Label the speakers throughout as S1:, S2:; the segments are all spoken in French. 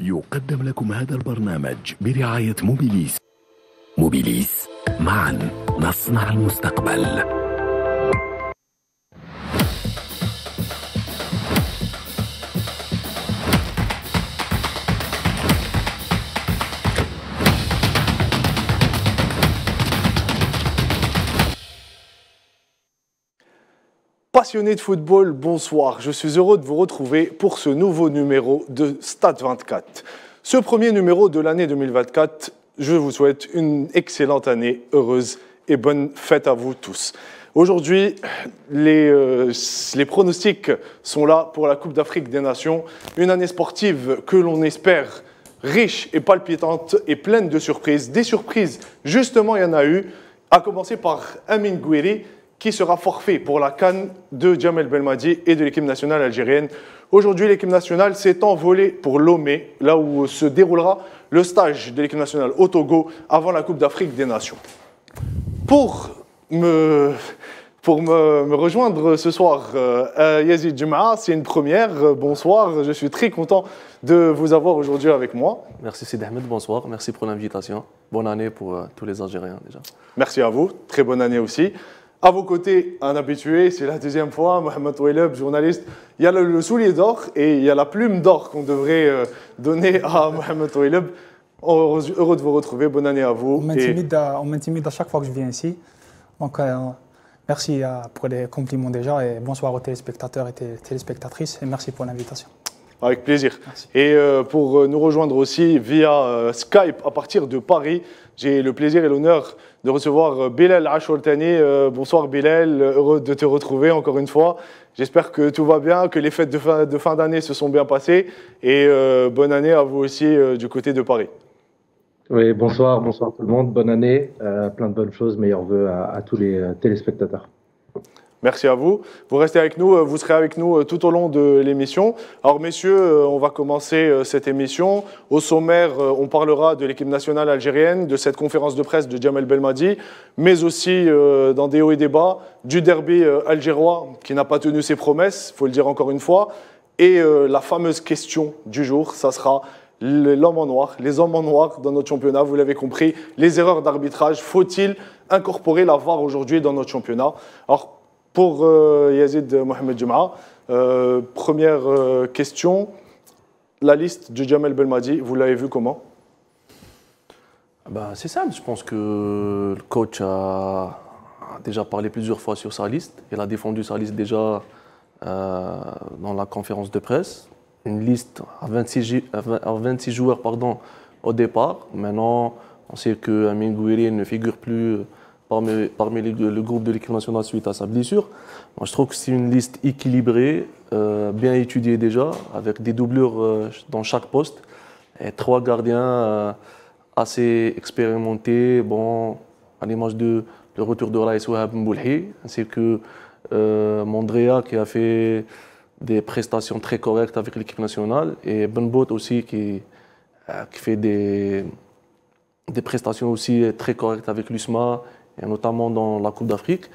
S1: يقدم لكم هذا البرنامج برعاية موبيليس. موبيليس معا نصنع المستقبل.
S2: Passionnés de football, bonsoir. Je suis heureux de vous retrouver pour ce nouveau numéro de Stade 24. Ce premier numéro de l'année 2024, je vous souhaite une excellente année, heureuse et bonne fête à vous tous. Aujourd'hui, les, euh, les pronostics sont là pour la Coupe d'Afrique des Nations, une année sportive que l'on espère riche et palpitante et pleine de surprises. Des surprises, justement, il y en a eu, à commencer par Amin Gouiri, qui sera forfait pour la Cannes de Jamel Belmadi et de l'équipe nationale algérienne. Aujourd'hui, l'équipe nationale s'est envolée pour Lomé, là où se déroulera le stage de l'équipe nationale au Togo avant la Coupe d'Afrique des Nations. Pour me, pour me, me rejoindre ce soir, euh, Yazid Jumaa, c'est une première. Euh, Bonsoir, je suis très content de vous avoir aujourd'hui avec moi.
S3: Merci Sid Ahmed, bonsoir. Merci pour l'invitation. Bonne année pour euh, tous les Algériens déjà.
S2: Merci à vous, très bonne année aussi. À vos côtés, un habitué, c'est la deuxième fois, Mohamed Oueleb, journaliste. Il y a le, soulier d'or et il y a la plume d'or qu'on devrait euh, donner à Mohamed Oueleb. Heureux, de vous retrouver, bonne année à vous.
S4: On m'intimide à, chaque fois que je viens ici. Donc, euh, merci euh, pour les compliments déjà et bonsoir aux téléspectateurs et té- téléspectatrices et merci pour l'invitation.
S2: Avec plaisir.
S4: Merci.
S2: Et euh, pour euh, nous rejoindre aussi via euh, Skype à partir de Paris, j'ai le plaisir et l'honneur de recevoir euh, Bilal Achourtani. Euh, bonsoir Bilal, heureux de te retrouver encore une fois. J'espère que tout va bien, que les fêtes de fin de fin d'année se sont bien passées et euh, bonne année à vous aussi euh, du côté de Paris.
S5: Oui, bonsoir, bonsoir tout le monde, bonne année, euh, plein de bonnes choses, meilleurs voeux à, à tous les téléspectateurs.
S2: Merci à vous. Vous restez avec nous, euh, vous serez avec nous euh, tout au long de l'émission. Alors messieurs, euh, on va commencer cette émission. Au sommaire, on parlera de l'équipe nationale algérienne, de cette conférence de presse de Jamel Belmadi, mais aussi dans des hauts et des bas, du derby algérois qui n'a pas tenu ses promesses, il faut le dire encore une fois, et la fameuse question du jour, ça sera l'homme en noir, les hommes en noir dans notre championnat, vous l'avez compris, les erreurs d'arbitrage, faut-il incorporer la VAR aujourd'hui dans notre championnat? Alors, pour euh, Yazid Mohamed Jum'a, euh, première euh, question, la liste de Jamel Belmadi, vous l'avez vu comment?
S3: Bah, c'est simple, je pense que le coach a, déjà parlé plusieurs fois sur sa liste. Il a défendu sa liste déjà dans la conférence de presse. Une liste à 26, ju- à 20 à 26 joueurs pardon, au départ. Maintenant, on sait que Amin Gouiri ne figure plus parmi, le groupe de l'équipe nationale suite à sa blessure. Moi, je trouve que c'est une liste équilibrée, euh, bien étudiée déjà, avec des doublures euh, dans chaque poste. Et trois gardiens euh, assez expérimentés, bon, à l'image de le retour de Raïs Wahab Mboulhi, ainsi que Mondrea qui a fait des prestations très correctes avec l'équipe nationale, et Benbot aussi qui, qui fait des, des prestations aussi très correctes avec l'USMA, et notamment dans la Coupe d'Afrique.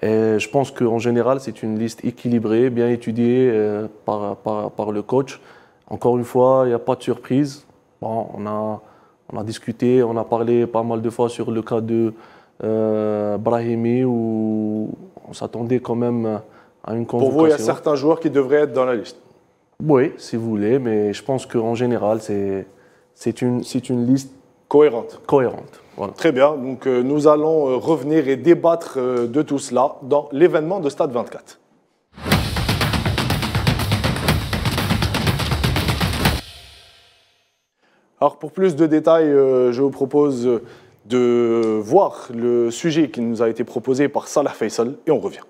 S3: Et je pense qu'en général, c'est une liste équilibrée, bien étudiée euh, par, par, par le coach. Encore une fois, il n'y a pas de surprise. Bon, on, a, on a discuté, on a parlé pas mal de fois sur le cas de euh, Brahimi où on s'attendait quand même à une
S2: Pour
S3: convocation.
S2: vous, il y a certains joueurs qui devraient être dans la liste.
S3: Oui, si vous voulez, mais je pense qu'en général, c'est c'est une, c'est une liste
S2: Cohérente.
S3: cohérente. Voilà.
S2: Très bien, donc euh, nous allons euh, revenir et débattre euh, de tout cela dans l'événement de Stade 24. Alors pour plus de détails, je vous propose de voir le sujet qui nous a été proposé par Salah Faisal et on revient.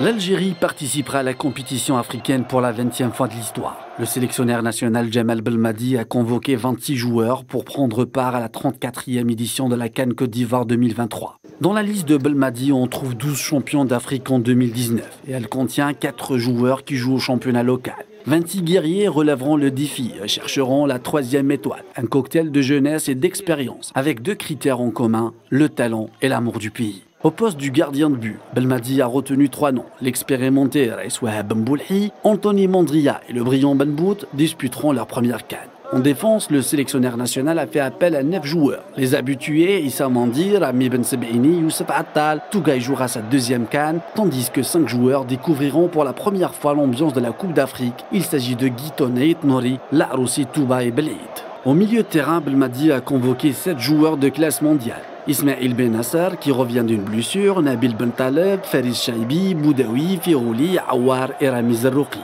S6: L'Algérie participera à la compétition africaine pour la 20e fois de l'histoire. Le sélectionneur national Jamal Belmadi a convoqué 26 joueurs pour prendre part à la 34e édition de la Cannes Côte d'Ivoire 2023. Dans la liste de Belmadi, on trouve 12 champions d'Afrique en 2019 et elle contient 4 joueurs qui jouent au championnat local. 26 guerriers relèveront le défi et chercheront la troisième étoile, un cocktail de jeunesse et d'expérience avec deux critères en commun, le talent et l'amour du pays. Au poste du gardien de but, Belmadi a retenu trois noms. L'expérimenté Raïs Wahab Mboulhi, Anthony Mandria et le brillant Benbout disputeront leur première canne. En défense, le sélectionneur national a fait appel à neuf joueurs. Les habitués Issa Mandir, Ami Ben Sebaini, Youssef Attal, Tougaï jouera sa deuxième canne, tandis que cinq joueurs découvriront pour la première fois l'ambiance de la Coupe d'Afrique. Il s'agit de Guiton Nori, Laroussi Touba et Belid. Au milieu de terrain, Belmadi a convoqué sept joueurs de classe mondiale. Ismail Ben Nasser qui revient d'une blessure, Nabil Ben Taleb, Faris Shaibi, Boudaoui, Firouli, Awar et Ramiz Rouki.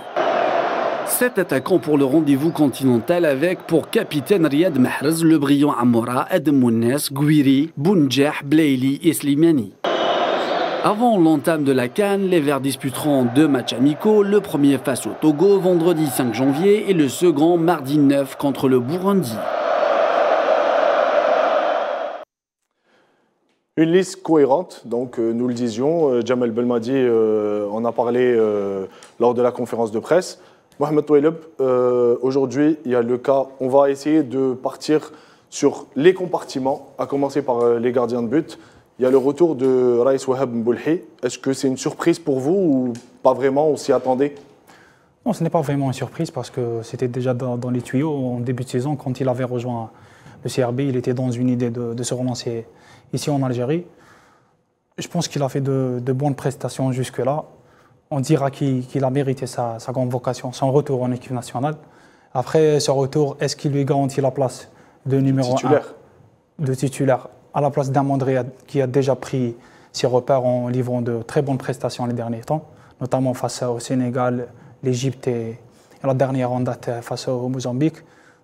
S6: Sept attaquants pour le rendez-vous continental avec pour capitaine Riyad Mahrez, le brillant Amora, Adam Mounes, Gouiri, Bounjah, Blaili et Slimani. Avant l'entame de la Cannes, les Verts disputeront deux matchs amicaux, le premier face au Togo vendredi 5 janvier et le second mardi 9 contre le Burundi.
S2: Une liste cohérente, donc euh, nous le disions, euh, Jamel Belmadi euh, en a parlé lors de la conférence de presse. Mohamed Touaileb, aujourd'hui, il y a le cas, on va essayer de partir sur les compartiments, à commencer par les gardiens de but. Il y a le retour de Raïs Wahab Mboulhi. Est-ce que c'est une surprise pour vous ou pas vraiment, on s'y attendait?
S4: Non, ce n'est pas vraiment une surprise parce que c'était déjà dans, les tuyaux en début de saison quand il avait rejoint le CRB. Il était dans une idée de, se relancer ici en Algérie. Je pense qu'il a fait de, bonnes prestations jusque-là. On dira qu'il a mérité sa, convocation, son retour en équipe nationale. Après ce retour, est-ce qu'il lui garantit la place de numéro
S2: titulaire.
S4: 1 de titulaire à la place d'Amandré qui a déjà pris ses repères en livrant de très bonnes prestations les derniers temps, notamment face au Sénégal, l'Égypte et, la dernière en date face au Mozambique.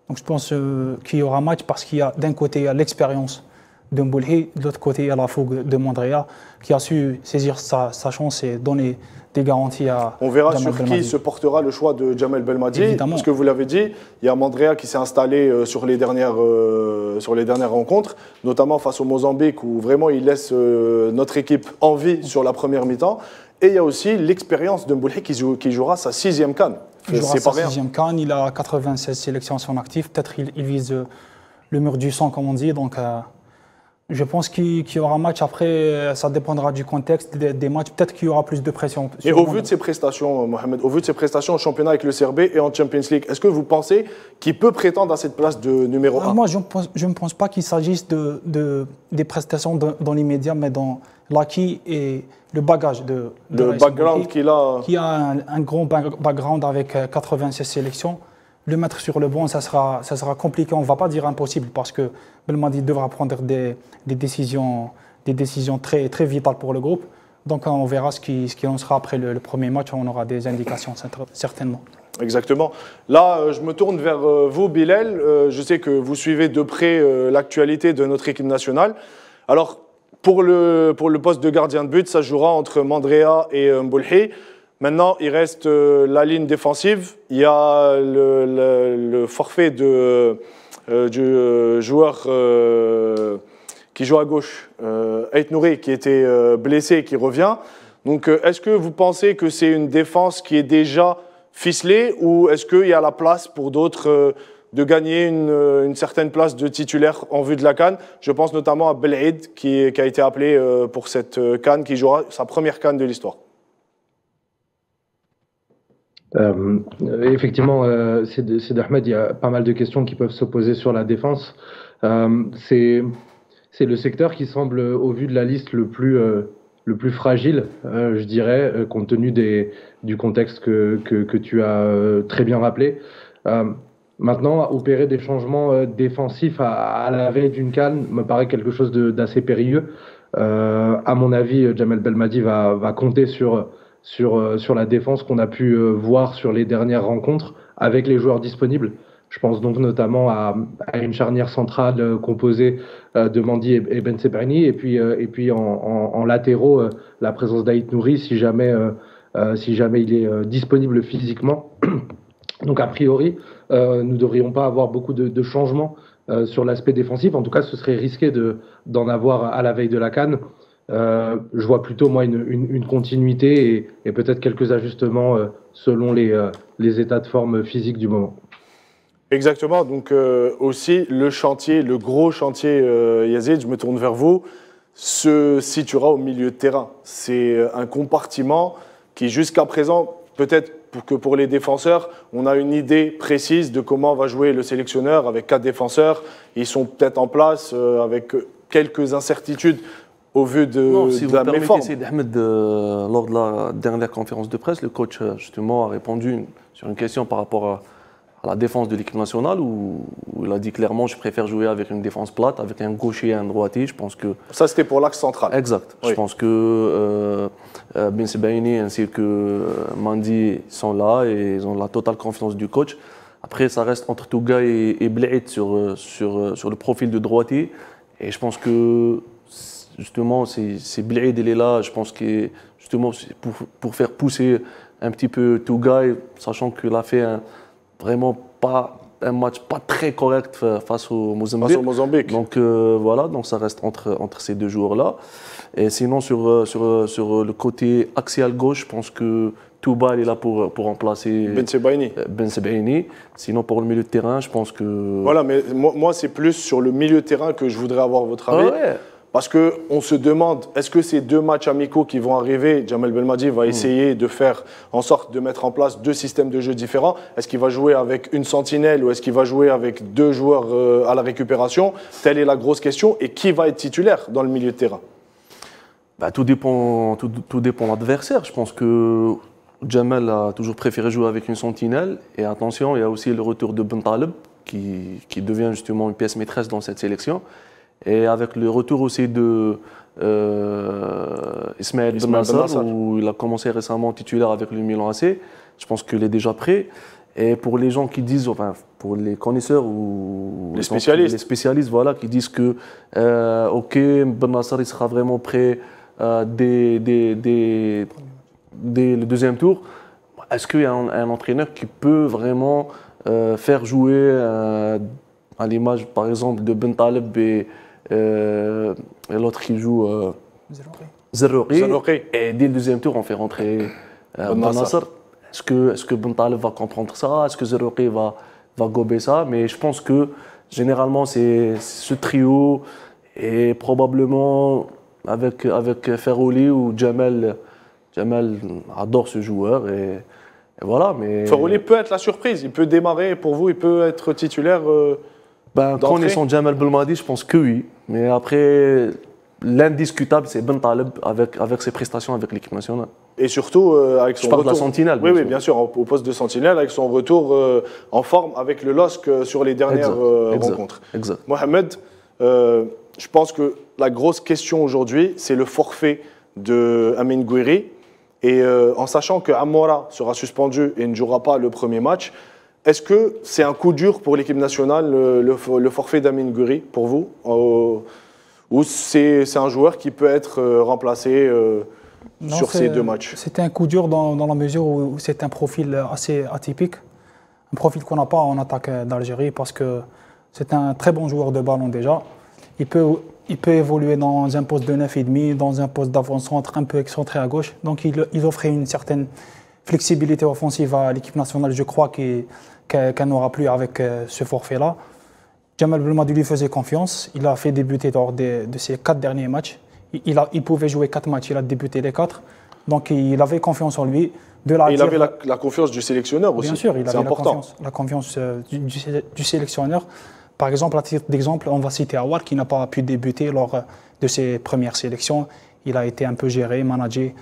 S4: Donc je pense euh, qu'il y aura match parce qu'il y a d'un côté l'expérience de Mboulhi, de l'autre côté il y a la fougue de Mandrea qui a su saisir sa, sa chance et donner des garanties à.
S2: On verra sur qui se portera le choix de Jamel Belmadi. Évidemment. Parce que vous l'avez dit, il y a Mandrea qui s'est installé euh, sur les, dernières, euh, sur les dernières rencontres, notamment face au Mozambique, où vraiment il laisse euh, notre équipe en vie sur la première mi-temps. Et il y a aussi l'expérience de Mboulhi qui, qui, jouera sa sixième canne.
S4: Il jouera sa sixième canne, il a 96 sélections à son actif. Peut-être il, il, vise le mur du sang, comme on dit. Donc. Je pense qu'il y aura un match. Après, ça dépendra du contexte des, matchs. Peut-être qu'il y aura plus de pression.
S2: Et au vu de ses prestations, Mohamed, au vu de ses prestations au championnat avec le CRB et en Champions League, est-ce que vous pensez qu'il peut prétendre à cette place de numéro 1
S4: Moi, je ne pense, pense, pas qu'il s'agisse de, des prestations dans l'immédiat, mais dans l'acquis et le bagage de,
S2: le background qu'il a.
S4: Qui a un, un, grand background avec 96 sélections le mettre sur le banc, ça sera, ça sera compliqué. On ne va pas dire impossible parce que Belmadi devra prendre des, décisions, des décisions très, très vitales pour le groupe. Donc on verra ce qui, ce qui en sera après le, premier match. On aura des indications certainement.
S2: Exactement. Là, euh, je me tourne vers euh, vous, Bilal. Euh, je sais que vous suivez de près l'actualité de notre équipe nationale. Alors, pour le, pour le poste de gardien de but, ça jouera entre Mandrea et Mboulhi. Maintenant, il reste euh, la ligne défensive. Il y a le, forfait euh, du euh, joueur qui joue à gauche, Ait Nouri, qui était blessé et qui revient. Donc, est-ce que vous pensez que c'est une défense qui est déjà ficelée ou est-ce qu'il y a la place pour d'autres de gagner une, certaine place de titulaire en vue de la Cannes. Je pense notamment à Belaid qui, qui, a été appelé pour cette Cannes, qui jouera sa première Cannes de l'histoire.
S5: Euh, effectivement, euh, c'est d'Ahmed, il y a pas mal de questions qui peuvent se poser sur la défense. Euh, c'est le secteur qui semble, au vu de la liste, le plus, le plus fragile, je dirais, compte tenu du contexte que, tu as très bien rappelé. maintenant, opérer des changements défensifs à, à la veille d'une canne me paraît quelque chose d'assez périlleux. à mon avis, Jamel Belmadi va compter sur sur, euh, sur la défense qu'on a pu euh, voir sur les dernières rencontres avec les joueurs disponibles. Je pense donc notamment à, une charnière centrale euh, composée de Mandi et, Ben Seberni, et puis, et puis en, latéraux, la présence d'Aït Nouri si jamais, si jamais il est disponible physiquement. Donc a priori, nous ne devrions pas avoir beaucoup de, de changements sur l'aspect défensif. En tout cas, ce serait risqué d'en avoir à la veille de la canne. Euh, je vois plutôt moi une, continuité et, peut-être quelques ajustements euh, selon les, euh, les, états de forme physiques du moment.
S2: Exactement. Donc aussi le chantier, le gros chantier Yazid, je me tourne vers vous. se situera au milieu de terrain. C'est un compartiment qui, jusqu'à présent, peut-être que pour les défenseurs, on a une idée précise de comment va jouer le sélectionneur avec quatre défenseurs. Ils sont peut-être en place avec quelques incertitudes au vu de,
S3: Non, si
S2: de
S3: vous
S2: la méforme.
S3: Ahmed, euh, lors de la dernière conférence de presse, le coach euh, justement a répondu sur une question par rapport à, à la défense de l'équipe nationale où, où il a dit clairement je préfère jouer avec une défense plate, avec un gaucher et un droitier. Je pense que
S2: Ça, c'était pour l'axe central.
S3: Exact.
S2: Oui.
S3: Je pense que euh, euh, Ben Sebaini ainsi que Mandi sont là et ils ont la totale confiance du coach. Après, ça reste entre Touga et, et sur, sur, sur le profil de droitier. Et je pense que justement, c'est Bled, il est là. Je pense que justement, c'est pour, pour faire pousser un petit peu Touga, et sachant qu'il a fait un, vraiment pas un match pas très correct fa- face au Mozambique.
S2: Face au Mozambique.
S3: Donc euh, voilà, donc ça reste entre, entre ces deux joueurs-là. Et sinon, sur, euh, sur, euh, sur le côté axial gauche, je pense que Touba est là pour, pour remplacer
S2: Ben Sebaini.
S3: Ben Sebaini. Sinon, pour le milieu de terrain, je pense que.
S2: Voilà, mais moi, moi, c'est plus sur le milieu de terrain que je voudrais avoir votre
S3: Ah
S2: avis.
S3: ouais.
S2: Parce qu'on se demande, est-ce que ces deux matchs amicaux qui vont arriver, Jamel Belmadi
S3: Hmm.
S2: va essayer de faire en sorte de mettre en place deux systèmes de jeu différents? Est-ce qu'il va jouer avec une sentinelle ou est-ce qu'il va jouer avec deux joueurs euh, à la récupération? Telle est la grosse question. Et qui va être titulaire dans le milieu de terrain?
S3: Bah, tout dépend, tout, tout dépend de l'adversaire. Je pense que Jamel a toujours préféré jouer avec une sentinelle. Et attention, il y a aussi le retour de Ben Taleb, qui, qui devient justement une pièce maîtresse dans cette sélection. Et avec le retour aussi de euh, Ismaël Ben
S2: Ismaël
S3: où il a commencé récemment titulaire avec le Milan AC. Je pense qu'il est déjà prêt. Et pour les gens qui disent, enfin, pour les connaisseurs ou
S2: Les spécialistes.
S3: les spécialistes, voilà, qui disent que, euh, ok, Ben Nasser, il sera vraiment prêt euh, dès, dès- dès- dès le deuxième tour. Est-ce qu'il y a un, un entraîneur qui peut vraiment euh, faire jouer, euh, à l'image par exemple de Ben Taleb et, euh, et l'autre qui joue euh, Zerrouri. et dès le deuxième tour on fait rentrer euh, Est-ce que, est que Ben va comprendre ça? Est-ce que Zerrouri va, va gober ça? Mais je pense que généralement c'est ce trio et probablement avec, avec Ferroli ou Jamel. Jamel adore ce joueur et, et voilà. Mais
S2: Farouli peut être la surprise. Il peut démarrer pour vous, il peut être titulaire. euh,
S3: ben, connaissant Jamel Belmadi, je pense que oui. Mais après, l'indiscutable, c'est Ben Taleb avec, avec ses prestations avec l'équipe nationale.
S2: Et surtout euh, avec son
S3: parle de la
S2: retour.
S3: sentinelle,
S2: Oui,
S3: bien
S2: oui,
S3: sûr.
S2: bien sûr, au poste de sentinelle, avec son retour euh, en forme avec le LOSC euh, sur les dernières
S3: Exact,
S2: euh,
S3: exact,
S2: rencontres.
S3: Exact.
S2: Mohamed, je pense que la grosse question aujourd'hui, c'est le forfait de Amin Gouiri. Et en sachant que Amora sera suspendu et ne jouera pas le premier match, est-ce que c'est un coup dur pour l'équipe nationale, le, le for- le forfait d'Amin Gouiri, pour vous Euh, Ou c'est c'est un joueur qui peut être euh, remplacé euh,
S4: Non,
S2: sur ces deux matchs?
S4: C'était un coup dur dans, dans la mesure où c'est un profil assez atypique, un profil qu'on n'a pas en attaque d'Algérie parce que c'est un très bon joueur de ballon déjà. Il peut, il peut évoluer dans un poste de 9,5, dans un poste d'avant-centre un peu excentré à gauche. Donc il, il offrait une certaine flexibilité offensive à l'équipe nationale, je crois, qu'elle n'aura plus avec euh, ce forfait-là. Jamal Belmadi lui faisait confiance. Il a fait débuter lors de ses quatre derniers matchs. Il, il a- il pouvait jouer quatre matchs, il a débuté les quatre. Donc il avait confiance en lui. De
S2: Et il avait la, la confiance du sélectionneur aussi.
S4: Bien sûr, il avait la confiance, la confiance euh, du, du sé- du sélectionneur. Par exemple, à titre d'exemple, on va citer Awar qui n'a pas pu débuter lors euh, de ses premières sélections. Il a été un peu géré, managé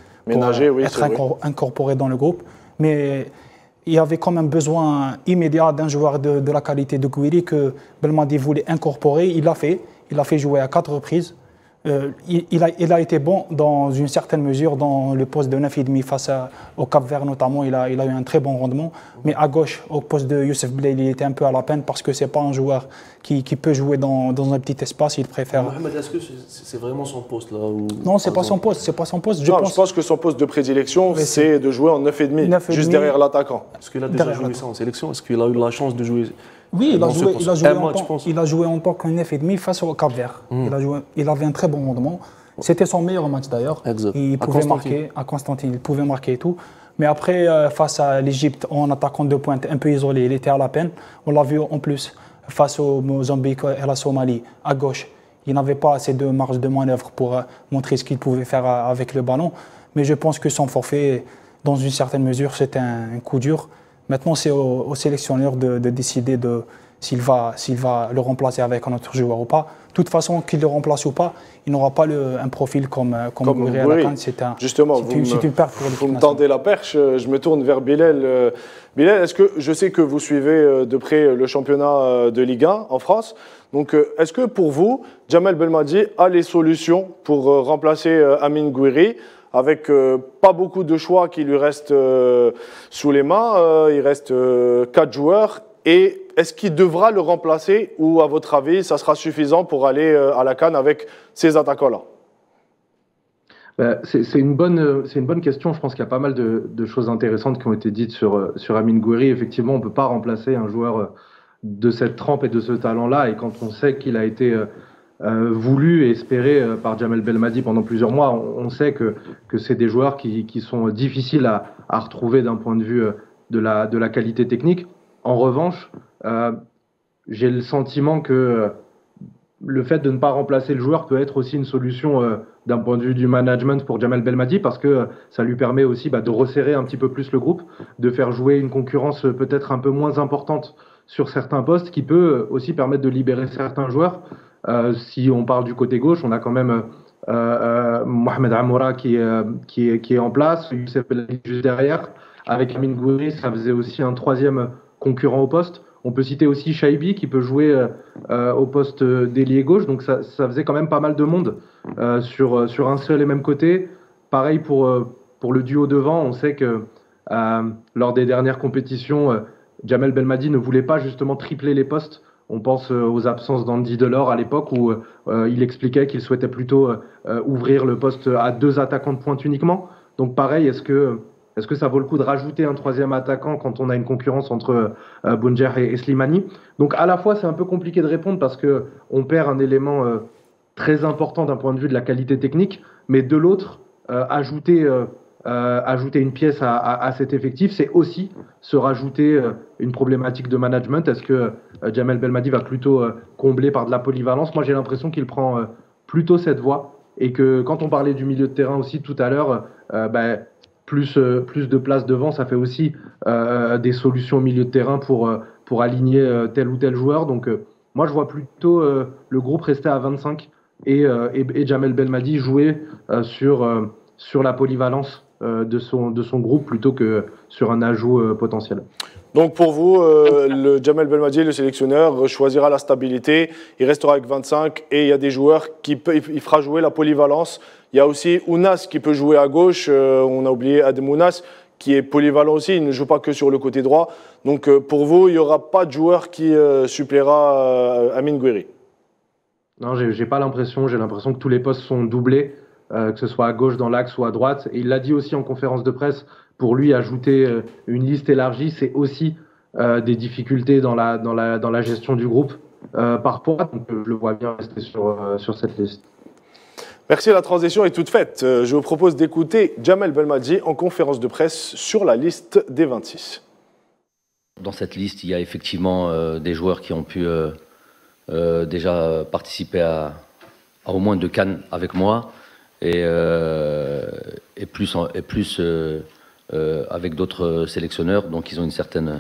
S2: oui,
S4: être
S2: vrai.
S4: incorporé dans le groupe. Mais il y avait quand même besoin immédiat d'un joueur de, de la qualité de Gouiri que Belmadi voulait incorporer. Il l'a fait. Il l'a fait jouer à quatre reprises. Euh, il, il a, il a été bon dans une certaine mesure dans le poste de 9,5 face à- au Cap Vert notamment. Il a, il a eu un très bon rendement. Mais à gauche, au poste de Youssef Bled, il était un peu à la peine parce que ce n'est pas un joueur qui, qui peut jouer dans, dans un petit espace. Il préfère.
S3: Mohamed, est-ce que c'est vraiment son poste là ou-
S4: Non, c'est pas son poste. C'est pas son poste. Je
S2: Non,
S4: pense.
S2: je pense que son poste de prédilection, c'est de jouer en 9,5,
S4: 9,5.
S2: juste derrière l'attaquant.
S3: Est-ce qu'il a déjà
S4: Derrière
S3: joué ça en sélection? Est-ce qu'il a eu la chance de jouer
S4: Oui, il a, joué, il, a joué
S3: Un
S4: en
S3: match,
S4: tant,
S3: je pense.
S4: il a joué en tant qu'un 9,5 face au Cap Vert.
S3: Hmm.
S4: Il, a joué, il avait un très bon rendement. C'était son meilleur match d'ailleurs.
S3: Exact.
S4: Il pouvait marquer à Constantine, il pouvait marquer et tout. Mais après, euh, face à l'Égypte, en attaquant de pointe un peu isolé, il était à la peine. On l'a vu en plus face au Mozambique et à la Somalie, à gauche. il n'avait pas assez de marge de manœuvre pour euh, montrer ce qu'il pouvait faire euh, avec le ballon. Mais je pense que son forfait, dans une certaine mesure, c'était un, coup dur. Maintenant, c'est au, sélectionneur de, décider de, s'il va, va le remplacer avec un autre joueur ou pas. De toute façon, qu'il le remplace ou pas, il n'aura pas le, un profil comme, euh, comme, comme
S2: C'est un, Justement, vous, une, me, une perte pour vous me tendez la perche. Je me tourne vers Bilal. Bilal, est-ce que je sais que vous suivez de près le championnat de Ligue 1 en France? Donc, euh, est-ce que pour vous, Jamel Belmadi a les solutions pour euh, remplacer euh, Amin Gouiri avec pas beaucoup de choix qui lui restent sous les mains Il reste quatre joueurs. Et est-ce qu'il devra le remplacer ou, à votre avis, ça sera suffisant pour aller à la canne avec ces attaquants-là
S5: ben, c'est une, bonne, question. Je pense qu'il y a pas mal de, choses intéressantes qui ont été dites sur, sur Amin Gouiri. Effectivement, on ne peut pas remplacer un joueur de cette trempe et de ce talent-là. Et quand on sait qu'il a été euh, euh, voulu et espéré euh, par Jamel Belmadi pendant plusieurs mois, on, sait que, c'est des joueurs qui, sont difficiles à, retrouver d'un point de vue de la qualité technique. En revanche, j'ai le sentiment que le fait de ne pas remplacer le joueur peut être aussi une solution d'un point de vue du management pour Jamel Belmadi parce que ça lui permet aussi bah, de resserrer un petit peu plus le groupe, de faire jouer une concurrence peut-être un peu moins importante sur certains postes qui peut aussi permettre de libérer certains joueurs. Euh, si on parle du côté gauche, on a quand même euh, euh Mohamed Amoura euh, qui, est, qui est en place, Youssef juste derrière. Avec Amin Gouiri, ça faisait aussi un troisième concurrent au poste. On peut citer aussi Shaibi qui peut jouer euh, au poste d'ailier gauche. Donc ça, faisait quand même pas mal de monde euh, sur, sur un seul et même côté. Pareil pour, pour le duo devant. On sait que lors des dernières compétitions, Jamel Belmadi ne voulait pas justement tripler les postes. On pense euh, aux absences d'Andy Delors à l'époque où euh, il expliquait qu'il souhaitait plutôt euh, ouvrir le poste à deux attaquants de pointe uniquement. Donc pareil, est-ce que, est que ça vaut le coup de rajouter un troisième attaquant quand on a une concurrence entre Bunjer et, Slimani? Donc à la fois c'est un peu compliqué de répondre parce que on perd un élément très important d'un point de vue de la qualité technique, mais de l'autre, ajouter euh, ajouter une pièce à, cet effectif, c'est aussi se rajouter euh, une problématique de management. Est-ce que euh, Jamel Belmadi va plutôt combler par de la polyvalence? Moi, j'ai l'impression qu'il prend plutôt cette voie et que quand on parlait du milieu de terrain aussi tout à l'heure, ben, plus, plus de place devant, ça fait aussi des solutions au milieu de terrain pour, pour aligner tel ou tel joueur. Donc, moi, je vois plutôt le groupe rester à 25 et, et, Jamel Belmadi jouer sur, sur la polyvalence euh, de, son, de son groupe plutôt que sur un ajout euh, potentiel.
S2: Donc pour vous, euh, le Jamel Belmadi, le sélectionneur, choisira la stabilité, il restera avec 25 et il y a des joueurs qui il fera jouer la polyvalence. Il y a aussi Ounas qui peut jouer à gauche, on a oublié Adem Ounas qui est polyvalent aussi, il ne joue pas que sur le côté droit. Donc pour vous, il n'y aura pas de joueur qui suppléera Amin Gouiri
S5: Non, j'ai pas l'impression, j'ai l'impression que tous les postes sont doublés. Euh, que ce soit à gauche dans l'axe ou à droite. Et il l'a dit aussi en conférence de presse, pour lui, ajouter euh, une liste élargie, c'est aussi euh, des difficultés dans la, dans, la, dans la gestion du groupe par poids. Donc je le vois bien rester sur, sur cette liste.
S2: Merci, la transition est toute faite. Je vous propose d'écouter Jamel Belmadi en conférence de presse sur la liste des 26.
S7: Dans cette liste, il y a effectivement des joueurs qui ont pu déjà participer à, au moins deux cannes avec moi et, euh, et plus, et plus euh, euh, avec d'autres sélectionneurs. Donc ils ont une certaine,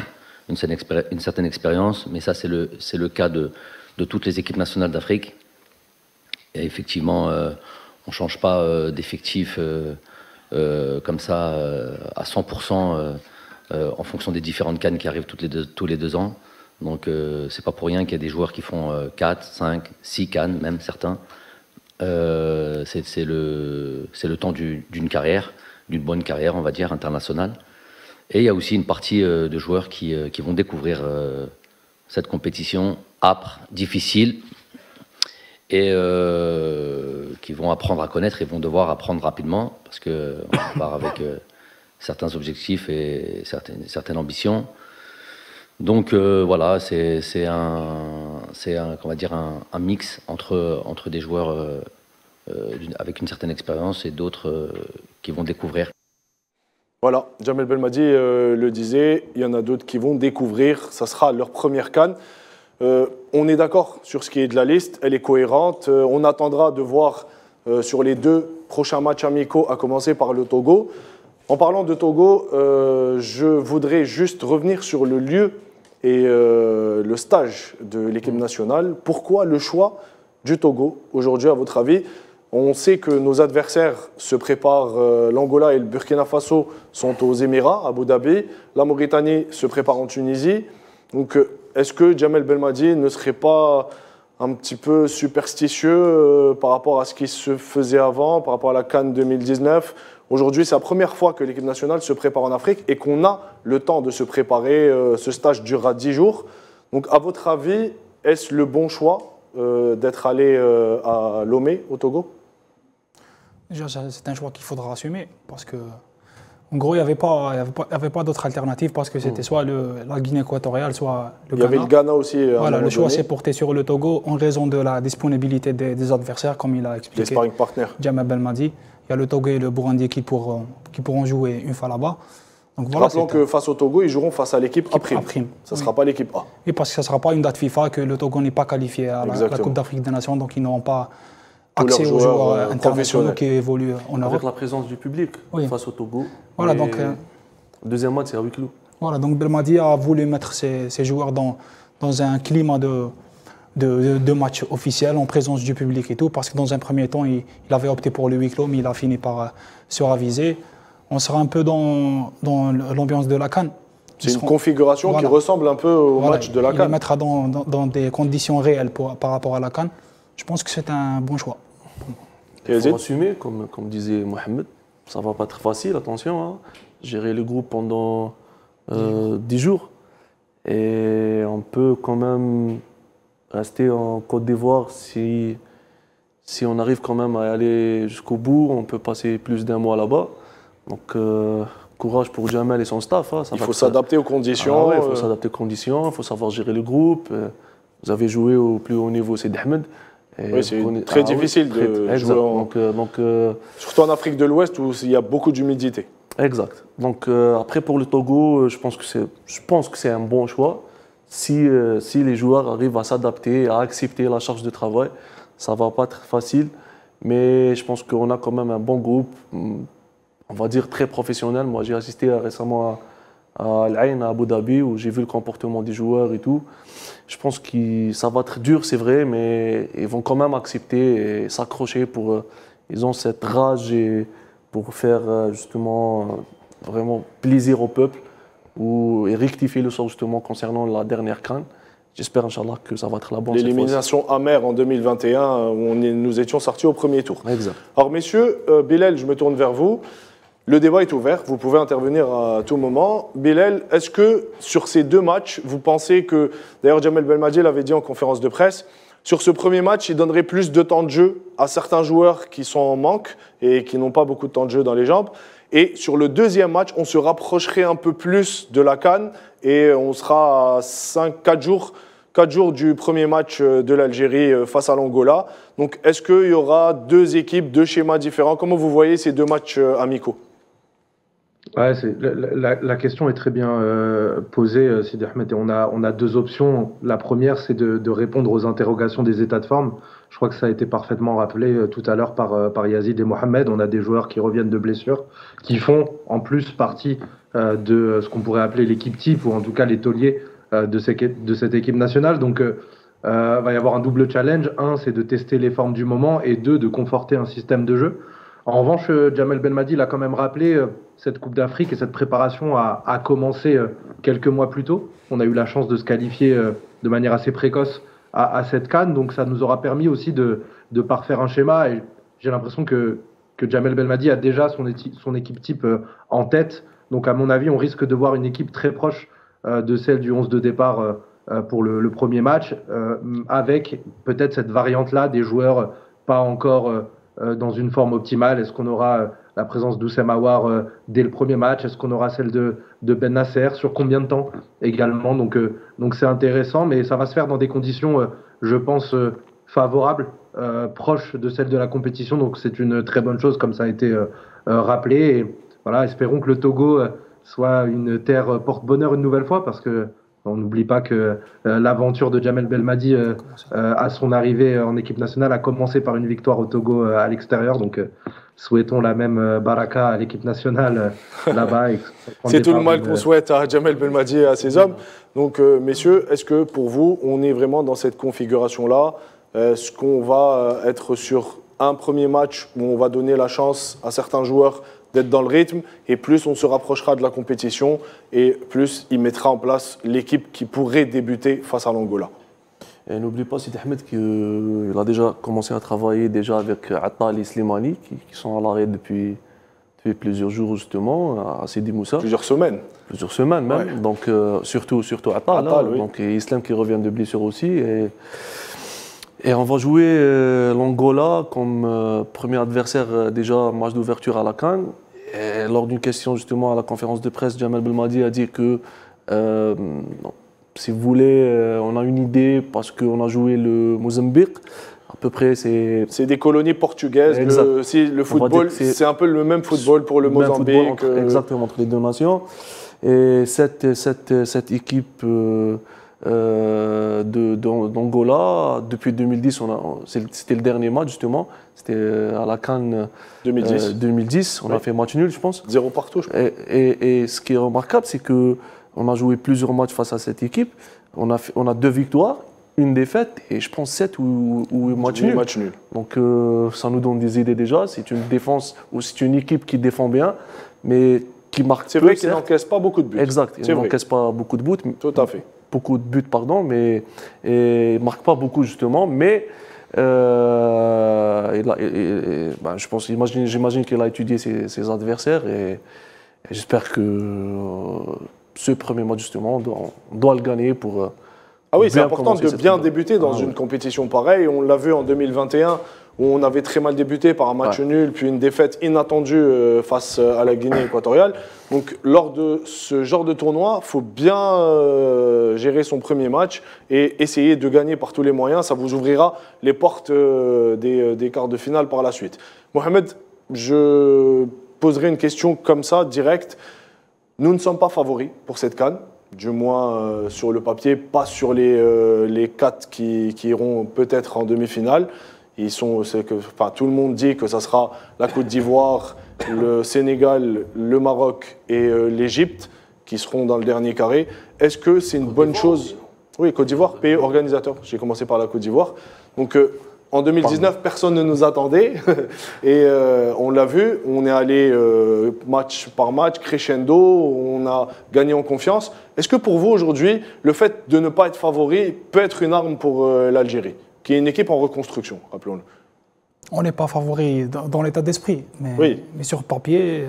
S7: une certaine, expérience, mais ça c'est le, le cas de, de toutes les équipes nationales d'Afrique. Et effectivement, on change pas d'effectif comme ça à 100% en fonction des différentes cannes qui arrivent tous les deux ans. Donc c'est pas pour rien qu'il y a des joueurs qui font 4, 5, 6 cannes, même certains. Euh, c'est le, temps d'une carrière, d'une bonne carrière, on va dire, internationale. Et il y a aussi une partie euh, de joueurs qui, euh, qui vont découvrir cette compétition âpre, difficile, et qui vont apprendre à connaître et vont devoir apprendre rapidement, parce qu'on part avec certains objectifs et certaines, certaines ambitions. Donc voilà, c'est un, un, va dire un, mix entre, entre des joueurs euh, avec une certaine expérience et d'autres euh, qui vont découvrir.
S2: Voilà, Jamel Belmadi euh, le disait, il y en a d'autres qui vont découvrir, ça sera leur première canne. on est d'accord sur ce qui est de la liste, elle est cohérente. on attendra de voir sur les deux prochains matchs amicaux, à commencer par le Togo. En parlant de Togo, je voudrais juste revenir sur le lieu et le stage de l'équipe nationale. Pourquoi le choix du Togo aujourd'hui, à votre avis? On sait que nos adversaires se préparent, euh, l'Angola et le Burkina Faso sont aux Émirats, à Abu Dhabi, la Mauritanie se prépare en Tunisie. Donc euh, est-ce que Jamel Belmadi ne serait pas un petit peu superstitieux euh, par rapport à ce qui se faisait avant, par rapport à la Cannes 2019 Aujourd'hui, c'est la première fois que l'équipe nationale se prépare en Afrique et qu'on a le temps de se préparer. ce stage durera 10 jours. Donc à votre avis, est-ce le bon choix d'être allé à Lomé, au Togo?
S4: C'est un choix qu'il faudra assumer parce que, en gros, il n'y avait pas, avait pas, d'autre alternative parce que c'était hmm. soit la Guinée équatoriale, soit le
S2: Ghana. Il y avait le Ghana aussi.
S4: Voilà, le choix s'est porté sur le Togo en raison de la disponibilité des, adversaires, comme il a expliqué.
S2: Les sparring partners.
S4: Belmadi. Il y a le Togo et le Burundi qui pourront, qui pourront jouer une fois là-bas.
S2: Donc voilà, Rappelons que face au Togo, ils joueront face à l'équipe A prime. Ça ne sera pas l'équipe A.
S4: Et parce que ce ne sera pas une date FIFA, que le Togo n'est pas qualifié à la, la Coupe d'Afrique des Nations, donc ils n'auront pas accès aux joueurs, euh, internationaux qui évoluent en Europe.
S3: Avec la présence du public face au Togo.
S4: Voilà, donc, euh,
S3: deuxième match, c'est à huis clos.
S4: Voilà, donc Belmadi a voulu mettre ses, joueurs dans, dans un climat de, de, de, match officiel en présence du public et tout, parce que dans un premier temps, il, avait opté pour le huis clos, mais il a fini par euh, se raviser. On sera un peu dans, dans l'ambiance de la Cannes.
S2: C'est une configuration qui ressemble un peu au match de la Cannes. Il
S4: les mettra dans, dans, des conditions réelles par rapport à la Cannes. Je pense que c'est un bon choix.
S3: Il faut assumer, comme, comme disait Mohamed, ça va pas être facile, attention. Hein. Gérer le groupe pendant euh, 10 jours. Et on peut quand même rester en Côte d'Ivoire si, si on arrive quand même à aller jusqu'au bout. On peut passer plus d'un mois là-bas. Donc, euh, courage pour Jamel et son staff. Hein.
S2: il faut s'adapter aux conditions.
S3: Ah il faut euh. s'adapter aux conditions, il faut savoir gérer le groupe. Vous avez joué au plus haut niveau, c'est Ahmed
S2: oui, c'est très ah difficile de jouer donc, euh, donc, euh, Surtout en Afrique de l'Ouest où il y a beaucoup d'humidité.
S3: Exact. Donc euh, après pour le Togo, je pense que c'est, je pense que c'est un bon choix. Si, si les joueurs arrivent à s'adapter, à accepter la charge de travail, ça va pas être facile. Mais je pense qu'on a quand même un bon groupe, on va dire très professionnel. Moi j'ai assisté récemment à à Al Ain, à Abu Dhabi, où j'ai vu le comportement des joueurs et tout. Je pense que ça va être dur, c'est vrai, mais ils vont quand même accepter et s'accrocher pour. Euh, ils ont cette rage et pour faire euh, justement euh, vraiment plaisir au peuple ou, et rectifier le sort justement concernant la dernière canne. J'espère, Inch'Allah, que ça va être la bonne.
S2: L'élimination amère en 2021, où nous étions sortis au premier tour.
S3: Exact.
S2: Alors, messieurs, Bilal, je me tourne vers vous. Le débat est ouvert, vous pouvez intervenir à tout moment. Bilal, est-ce que sur ces deux matchs, vous pensez que, d'ailleurs Jamel Belmadi l'avait dit en conférence de presse, sur ce premier match, il donnerait plus de temps de jeu à certains joueurs qui sont en manque et qui n'ont pas beaucoup de temps de jeu dans les jambes? Et sur le deuxième match, on se rapprocherait un peu plus de la Cannes et on sera à 5, 4 jours, 4 jours du premier match de l'Algérie euh, face à l'Angola. Donc est-ce qu'il y aura deux équipes, deux schémas différents? Comment vous voyez ces deux matchs euh, amicaux?
S5: Ouais, la, la, question est très bien euh, posée, euh, Sidi Ahmed. On a, on a deux options. La première, c'est de, de, répondre aux interrogations des états de forme. Je crois que ça a été parfaitement rappelé euh, tout à l'heure par, euh, par Yazid et Mohamed. On a des joueurs qui reviennent de blessures, qui font en plus partie de ce qu'on pourrait appeler l'équipe type, ou en tout cas les tauliers de, cette, de cette équipe nationale. Donc, euh, va y avoir un double challenge. Un, c'est de tester les formes du moment, et deux, de conforter un système de jeu. En revanche, Jamel Benmadi l'a quand même rappelé cette Coupe d'Afrique et cette préparation a, commencé euh, quelques mois plus tôt. On a eu la chance de se qualifier euh, de manière assez précoce à, cette canne, donc ça nous aura permis aussi de, parfaire un schéma. Et j'ai l'impression que, Jamel Belmadi a déjà son, équipe type euh, en tête. Donc à mon avis, on risque de voir une équipe très proche de celle du 11 de départ pour le premier match, avec peut-être cette variante-là des joueurs pas encore dans une forme optimale? Est-ce qu'on aura la présence d'Oussem Aouar euh, dès le premier match? Est-ce qu'on aura celle de, de, Ben Nasser? Sur combien de temps également? Donc euh, donc c'est intéressant, mais ça va se faire dans des conditions, euh, je pense, favorables, proches de celles de la compétition. Donc c'est une très bonne chose, comme ça a été rappelé. Et voilà, espérons que le Togo soit une terre porte-bonheur une nouvelle fois, parce que On n'oublie pas que l'aventure de Jamel Belmadi à son arrivée en équipe nationale a commencé par une victoire au Togo à l'extérieur. Donc souhaitons la même baraka à l'équipe nationale là-bas.
S2: C'est tout le mal qu'on souhaite à Jamel Belmadi et à ses hommes. Donc, messieurs, est-ce que pour vous, on est vraiment dans cette configuration-là? Est-ce qu'on va être sur un premier match où on va donner la chance à certains joueurs d'être dans le rythme et plus on se rapprochera de la compétition et plus il mettra en place l'équipe qui pourrait débuter face à l'Angola.
S3: Et n'oublie pas, Sidi Ahmed, qu'il a déjà commencé à travailler déjà avec Attal et Slimani, qui, sont à l'arrêt depuis, plusieurs jours justement, à Sidi Moussa.
S2: Plusieurs semaines.
S3: Plusieurs semaines même, donc euh, surtout, surtout Attal, hein. donc, et Islam qui revient de blessure aussi. Et, et on va jouer euh, l'Angola comme euh, premier adversaire euh, déjà match d'ouverture à la Cannes. Et lors d'une question justement à la conférence de presse, Jamal Belmadi a dit que si vous voulez, on a une idée parce qu'on a joué le Mozambique. À peu près, c'est.
S2: C'est des colonies portugaises. Le, si, le football, c'est un peu le même football pour le Mozambique.
S3: exactement, entre les deux nations. Et cette, cette, cette équipe euh, d'Angola. Depuis 2010, c'était le dernier match justement. C'était euh, à la Cannes 2010. 2010. On a fait match nul, je pense.
S2: Zéro partout, je
S3: Et, ce qui est remarquable, c'est que on a joué plusieurs matchs face à cette équipe. On a, on a deux victoires, une défaite et je pense sept ou, ou match, nul.
S2: match nul.
S3: Donc euh, ça nous donne des idées déjà. C'est une défense ou c'est une équipe qui défend bien, mais qui marque.
S2: C'est vrai qu'il n'encaisse pas beaucoup de buts.
S3: Exact. Il n'encaisse pas beaucoup de buts.
S2: Tout à fait
S3: beaucoup de buts, pardon, mais il ne marque pas beaucoup justement, mais euh, ben, je pense, j'imagine qu'il a étudié ses, adversaires et, j'espère que euh, ce premier match justement, on doit, le gagner pour. Euh,
S2: ah oui, c'est important de bien débuter dans ah une compétition pareille. On l'a vu en 2021 où on avait très mal débuté par un match nul, puis une défaite inattendue euh, face euh, à la Guinée équatoriale. Donc, lors de ce genre de tournoi, il faut bien euh, gérer son premier match et essayer de gagner par tous les moyens. Ça vous ouvrira les portes des, des, quarts de finale par la suite. Mohamed, je poserai une question comme ça, directe. Nous ne sommes pas favoris pour cette canne du moins sur le papier, pas sur les, les quatre qui, qui iront peut-être en demi-finale. Ils sont, que, enfin, tout le monde dit que ça sera la Côte d'Ivoire, le Sénégal, le Maroc et euh, l'Égypte qui seront dans le dernier carré. Est-ce que c'est une bonne chose? Oui, Côte d'Ivoire, pays organisateur. J'ai commencé par la Côte d'Ivoire. Donc, euh, en 2019, personne ne nous attendait. et euh, on l'a vu, on est allé match par match, crescendo, on a gagné en confiance. Est-ce que pour vous, aujourd'hui, le fait de ne pas être favori peut être une arme pour l'Algérie? Qui est une équipe en reconstruction, rappelons-le.
S4: On n'est pas favori dans, l'état d'esprit, mais, mais, sur papier,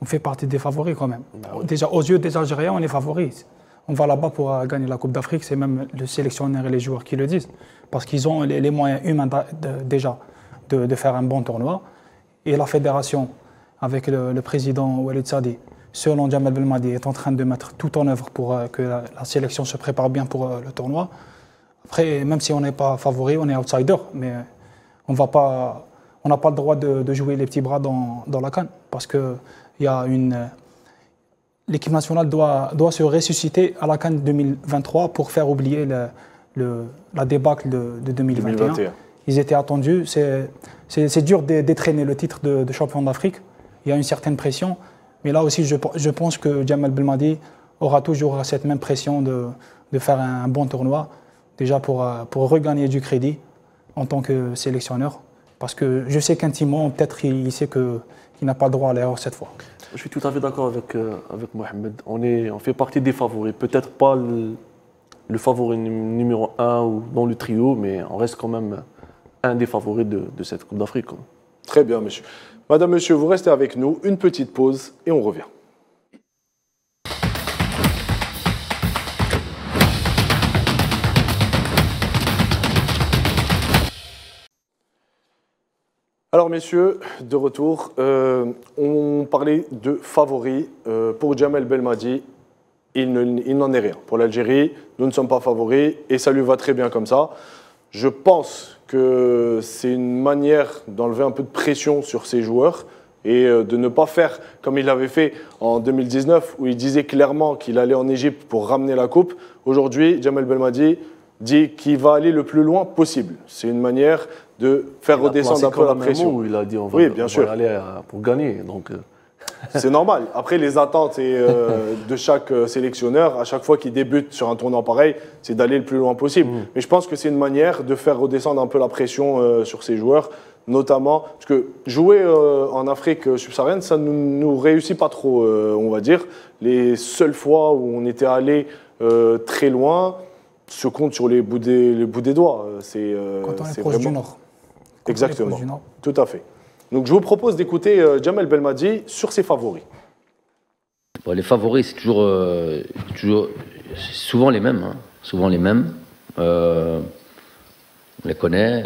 S4: on fait partie des favoris quand même. Bah déjà, aux yeux des Algériens, on est favoris. On va là-bas pour euh, gagner la Coupe d'Afrique, c'est même le sélectionneur et les joueurs qui le disent, parce qu'ils ont les, moyens humains déjà de, faire un bon tournoi. Et la fédération, avec le, président Walid Sadi, selon Jamal Belmadi, est en train de mettre tout en œuvre pour euh, que la, sélection se prépare bien pour euh, le tournoi. Après, même si on n'est pas favori, on est outsider, mais on va pas, on n'a pas le droit de, jouer les petits bras dans, dans la canne, parce que il y a une l'équipe nationale doit, doit se ressusciter à la Cannes 2023 pour faire oublier le, la débâcle de, 2021. Ils étaient attendus. C'est dur d'étraîner le titre de, champion d'Afrique. Il y a une certaine pression. Mais là aussi, je, je pense que Jamal Belmadi aura toujours cette même pression de, de faire un bon tournoi déjà pour, euh, pour regagner du crédit en tant que sélectionneur. Parce que je sais qu'intimement, peut-être il, sait qu'il n'a pas le droit à l'erreur cette fois.
S3: Je suis tout à fait d'accord avec, euh, avec Mohamed. On, est, on fait partie des favoris. Peut-être pas le, favori numéro un ou dans le trio, mais on reste quand même un des favoris de, de cette Coupe d'Afrique.
S2: Très bien, monsieur. Madame, monsieur, vous restez avec nous. Une petite pause et on revient. Alors messieurs, de retour, euh, on parlait de favoris. Euh, pour Jamel Belmadi, il n'en est rien. Pour l'Algérie, nous ne sommes pas favoris et ça lui va très bien comme ça. Je pense que c'est une manière d'enlever un peu de pression sur ces joueurs et euh, de ne pas faire comme il l'avait fait en 2019, où il disait clairement qu'il allait en Égypte pour ramener la coupe. Aujourd'hui, Jamel Belmadi dit qu'il va aller le plus loin possible. C'est une manière de faire
S3: Il
S2: redescendre un peu la pression.
S3: où il a dit on va,
S2: Oui, bien
S3: on va
S2: sûr.
S3: y aller pour gagner. Donc, euh,
S2: C'est normal. Après, les attentes et, euh, de chaque euh, sélectionneur, à chaque fois qu'il débute sur un tournoi pareil, c'est d'aller le plus loin possible.
S3: Mm.
S2: Mais je pense que c'est une manière de faire redescendre un peu la pression euh, sur ces joueurs, notamment parce que jouer euh, en Afrique subsaharienne, ça ne nous, nous réussit pas trop, euh, on va dire. Les seules fois où on était allé euh, très loin se comptent sur les bouts des, les bouts des doigts. Euh, C'est
S4: Quand on est
S2: c'est
S4: proche du
S2: vraiment-
S4: Nord.
S2: Exactement.
S4: proche du Nord.
S2: Tout à fait. Donc je vous propose d'écouter euh, Jamel Belmadi sur ses favoris.
S7: Bon, les favoris, c'est toujours, euh, toujours c'est souvent les mêmes. hein. Souvent les mêmes. Euh, on les connaît.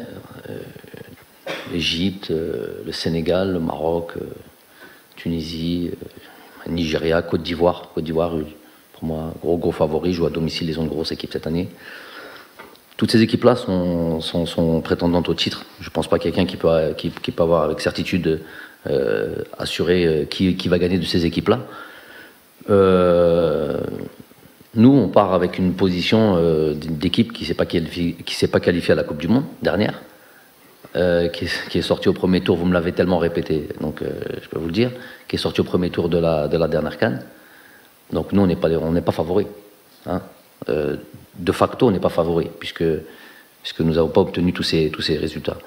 S7: euh, L'Égypte, euh, le Sénégal, le Maroc, euh, Tunisie, euh, Nigeria, Côte d'Ivoire. Côte d'Ivoire, pour moi, gros gros favori. Joue à domicile, ils ont une grosse équipe cette année. Toutes ces équipes-là sont, prétendantes au titre. Je ne pense pas quelqu'un qui peut, qui, qui peut avoir avec certitude euh, assuré euh, qui, qui va gagner de ces équipes-là. Euh, nous, on part avec une position d'équipe qui ne s'est pas qualifiée, à la Coupe du Monde dernière, qui, est, sortie au premier tour. Vous me l'avez tellement répété, donc je peux vous le dire, qui est sortie au premier tour de la, de la dernière canne. Donc nous, on n'est pas, on pas favoris. hein. De facto, on n'est pas favoris, puisque, puisque nous n'avons pas obtenu tous ces, tous ces résultats.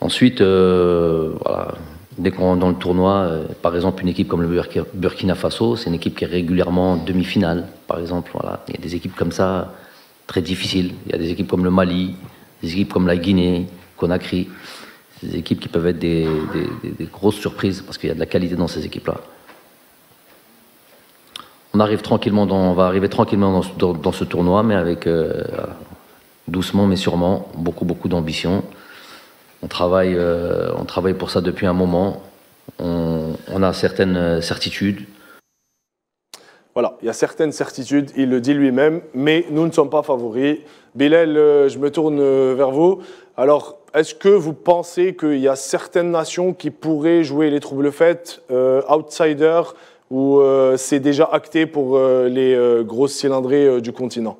S7: Ensuite, euh, voilà, dès qu'on rentre dans le tournoi, euh, par exemple, une équipe comme le Burki- Burkina Faso, c'est une équipe qui est régulièrement en demi-finale, par exemple. Voilà. Il y a des équipes comme ça, très difficiles. Il y a des équipes comme le Mali, des équipes comme la Guinée, Conakry. Des équipes qui peuvent être des- des grosses surprises, parce qu'il y a de la qualité dans ces équipes-là. On va arriver tranquillement dans, ce- tournoi, mais avec euh, doucement mais sûrement, beaucoup beaucoup d'ambition. On travaille, euh, pour ça depuis un moment. On, a certaines euh, certitudes.
S2: Voilà, il y a certaines certitudes, il le dit lui-même, mais nous ne sommes pas favoris. Bilal, je me tourne vers vous. Alors, est-ce que vous pensez qu'il y a certaines nations qui pourraient jouer les troubles euh, outsiders, ou euh, c'est déjà acté pour euh, les euh, grosses cylindrées du continent?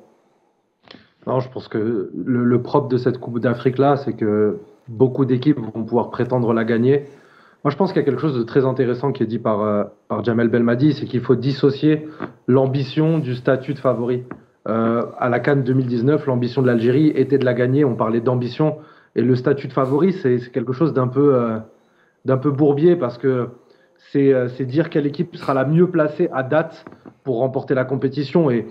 S5: Non, je pense que le, propre de cette Coupe d'Afrique-là, c'est que beaucoup d'équipes vont pouvoir prétendre la gagner. Moi, je pense qu'il y a quelque chose de très intéressant qui est dit par, par Jamel Belmadi, c'est qu'il faut dissocier l'ambition du statut de favori. À la Cannes 2019, l'ambition de l'Algérie était de la gagner, on parlait d'ambition, et le statut de favori, c'est quelque chose d'un peu, d'un peu bourbier, parce que c'est euh, c'est dire quelle équipe sera la mieux placée à date pour remporter la compétition. Et,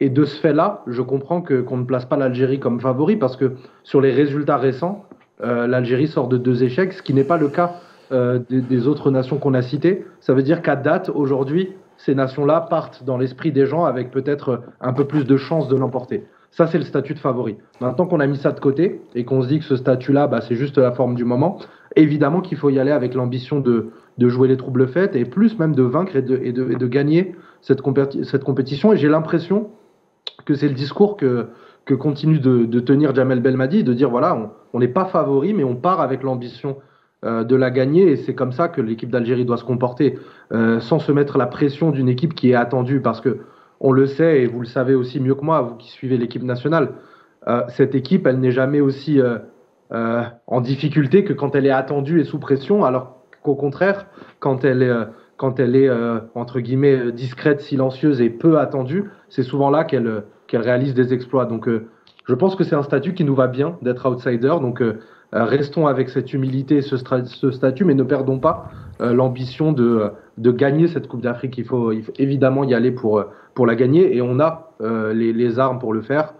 S5: de ce fait-là, je comprends qu'on ne place pas l'Algérie comme favori parce que sur les résultats récents, euh, l'Algérie sort de deux échecs, ce qui n'est pas le cas euh, des, des autres nations qu'on a citées. Ça veut dire qu'à date, aujourd'hui, ces nations-là partent dans l'esprit des gens avec peut-être un peu plus de chances de l'emporter. Ça, c'est le statut de favori. Maintenant qu'on a mis ça de côté et qu'on se dit que ce statut-là, bah, c'est juste la forme du moment, évidemment qu'il faut y aller avec l'ambition de, de jouer les troubles faits et plus même de vaincre et de, et de, de gagner cette, compéti- cette compétition. Et j'ai l'impression que c'est le discours que, que continue de, tenir Jamel Belmadi, de dire voilà, on- n'est pas favori, mais on part avec l'ambition euh, de la gagner, et c'est comme ça que l'équipe d'Algérie doit se comporter, euh, sans se mettre la pression d'une équipe qui est attendue, parce que on le sait, et vous le savez aussi mieux que moi, vous qui suivez l'équipe nationale, euh, cette équipe, elle n'est jamais aussi en difficulté que quand elle est attendue et sous pression, alors qu'au contraire, quand elle est, euh, quand elle est euh, entre guillemets euh, discrète, silencieuse et peu attendue, c'est souvent là qu'elle qu'elle réalise des exploits. Donc, je pense que c'est un statut qui nous va bien d'être outsider. Donc, restons avec cette humilité et ce, statut, mais ne perdons pas l'ambition de, gagner cette Coupe d'Afrique. Il faut, évidemment y aller pour, la gagner et on a les, armes pour le faire.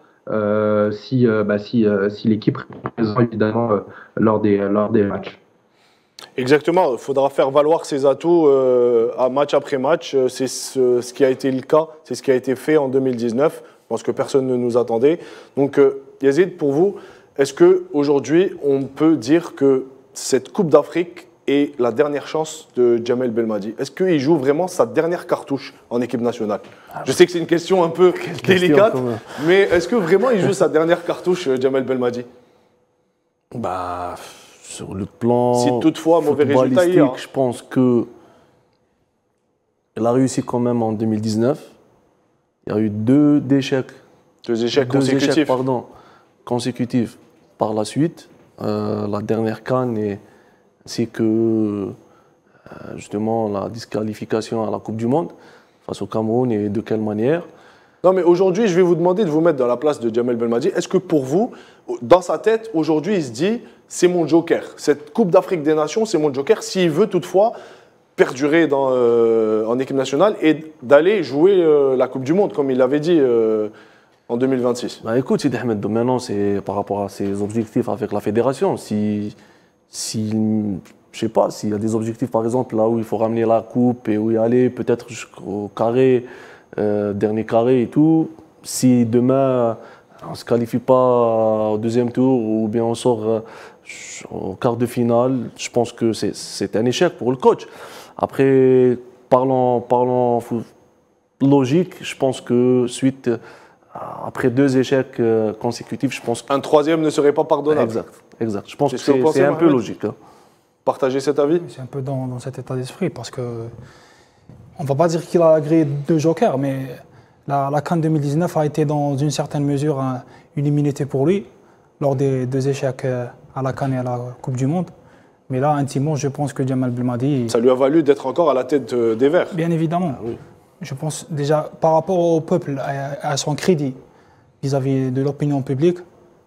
S5: si, bah, si, l'équipe est présente, évidemment lors des matchs.
S2: Exactement, il faudra faire valoir ses atouts euh, à match après match. Euh, C'est ce, ce qui a été le cas, c'est ce qui a été fait en 2019. Je pense que personne ne nous attendait. Donc, euh, Yazid, pour vous, est-ce qu'aujourd'hui, on peut dire que cette Coupe d'Afrique est la dernière chance de Jamel Belmadi? Est-ce qu'il joue vraiment sa dernière cartouche en équipe nationale? Je sais que c'est une question un peu délicate, mais est-ce que vraiment il joue sa dernière cartouche, Jamel Belmadi?
S3: Bah, Sur le plan.
S2: Si toutefois, mauvais résultat hier.
S3: Je pense que. Elle a réussi quand même en 2019. Il y a eu deux échecs
S2: Deux échecs
S3: deux
S2: consécutifs.
S3: échecs pardon, consécutifs par la suite. Euh, la dernière canne, et- c'est que euh, justement la disqualification à la Coupe du Monde face au Cameroun et de quelle manière.
S2: Non, mais aujourd'hui, je vais vous demander de vous mettre dans la place de Jamel Belmadi. Est-ce que pour vous, dans sa tête, aujourd'hui, il se dit c'est mon joker. Cette Coupe d'Afrique des Nations, c'est mon joker. S'il veut toutefois perdurer euh, en équipe nationale et d'aller jouer euh, la Coupe du Monde, comme il l'avait dit euh, en 2026.
S3: Bah écoute, Sidi maintenant c'est par rapport à ses objectifs avec la fédération. Si, si sais pas, s'il y a des objectifs par exemple là où il faut ramener la coupe et où y aller peut-être jusqu'au carré, dernier carré et tout. Si demain on se qualifie pas au deuxième tour ou bien on sort au quart de finale, je pense que c'est- un échec pour le coach. Après, parlons, parlons fou- logique, je pense que suite euh, après deux échecs euh, consécutifs, je pense que.
S2: Un troisième ne serait pas pardonnable.
S3: Exact, exact. Je pense que
S2: vous
S3: c'est un peu logique. hein.
S2: Partagez cet avis?
S4: C'est un peu dans, dans cet état d'esprit parce que on va pas dire qu'il a agréé deux jokers, mais la, la CAN 2019 a été dans une certaine mesure un- une immunité pour lui lors des deux échecs euh, à la CAN et à la Coupe du Monde. Mais là, intimement, je pense que Jamal Belmadi,
S2: Ça lui a valu d'être encore à la tête euh, des Verts.
S4: bien évidemment, je pense déjà par rapport au peuple, à, à son crédit vis-à-vis de l'opinion publique,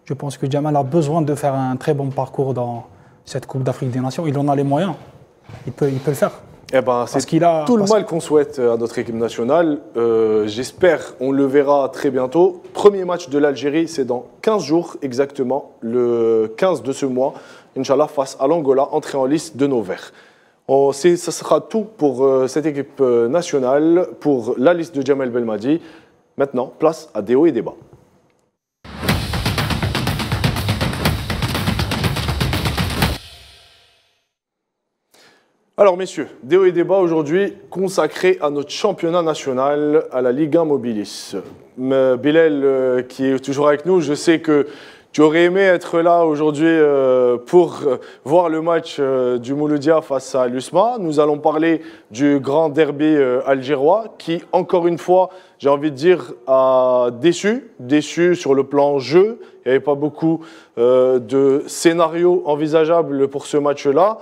S4: je pense que Jamal a besoin de faire un très bon parcours dans cette Coupe d'Afrique des Nations. Il en a les moyens. Il peut, il peut le faire.
S2: Eh ben, c'est
S4: Parce qu'il a.
S2: tout le mal qu'on souhaite à notre équipe nationale. Euh, J'espère on le verra très bientôt. Premier match de l'Algérie, c'est dans 15 jours exactement, le 15 de ce mois, Inch'Allah, face à l'Angola, entrée en liste de nos Verts. On sait- ça sera tout pour euh, cette équipe euh, nationale, pour la liste de Jamel Belmadi. Maintenant, place à Déo et débat. Alors messieurs, Déo et débat aujourd'hui consacré à notre championnat national, à la Ligue 1 Mobilis. Mais euh, qui est toujours avec nous, je sais que tu aurais aimé être là aujourd'hui euh, pour euh, voir le match du Mouloudia face à l'USMA. Nous allons parler du grand derby algérois qui, encore une fois, j'ai envie de dire, a déçu. Déçu sur le plan jeu. Il n'y avait pas beaucoup de scénarios envisageables pour ce match-là.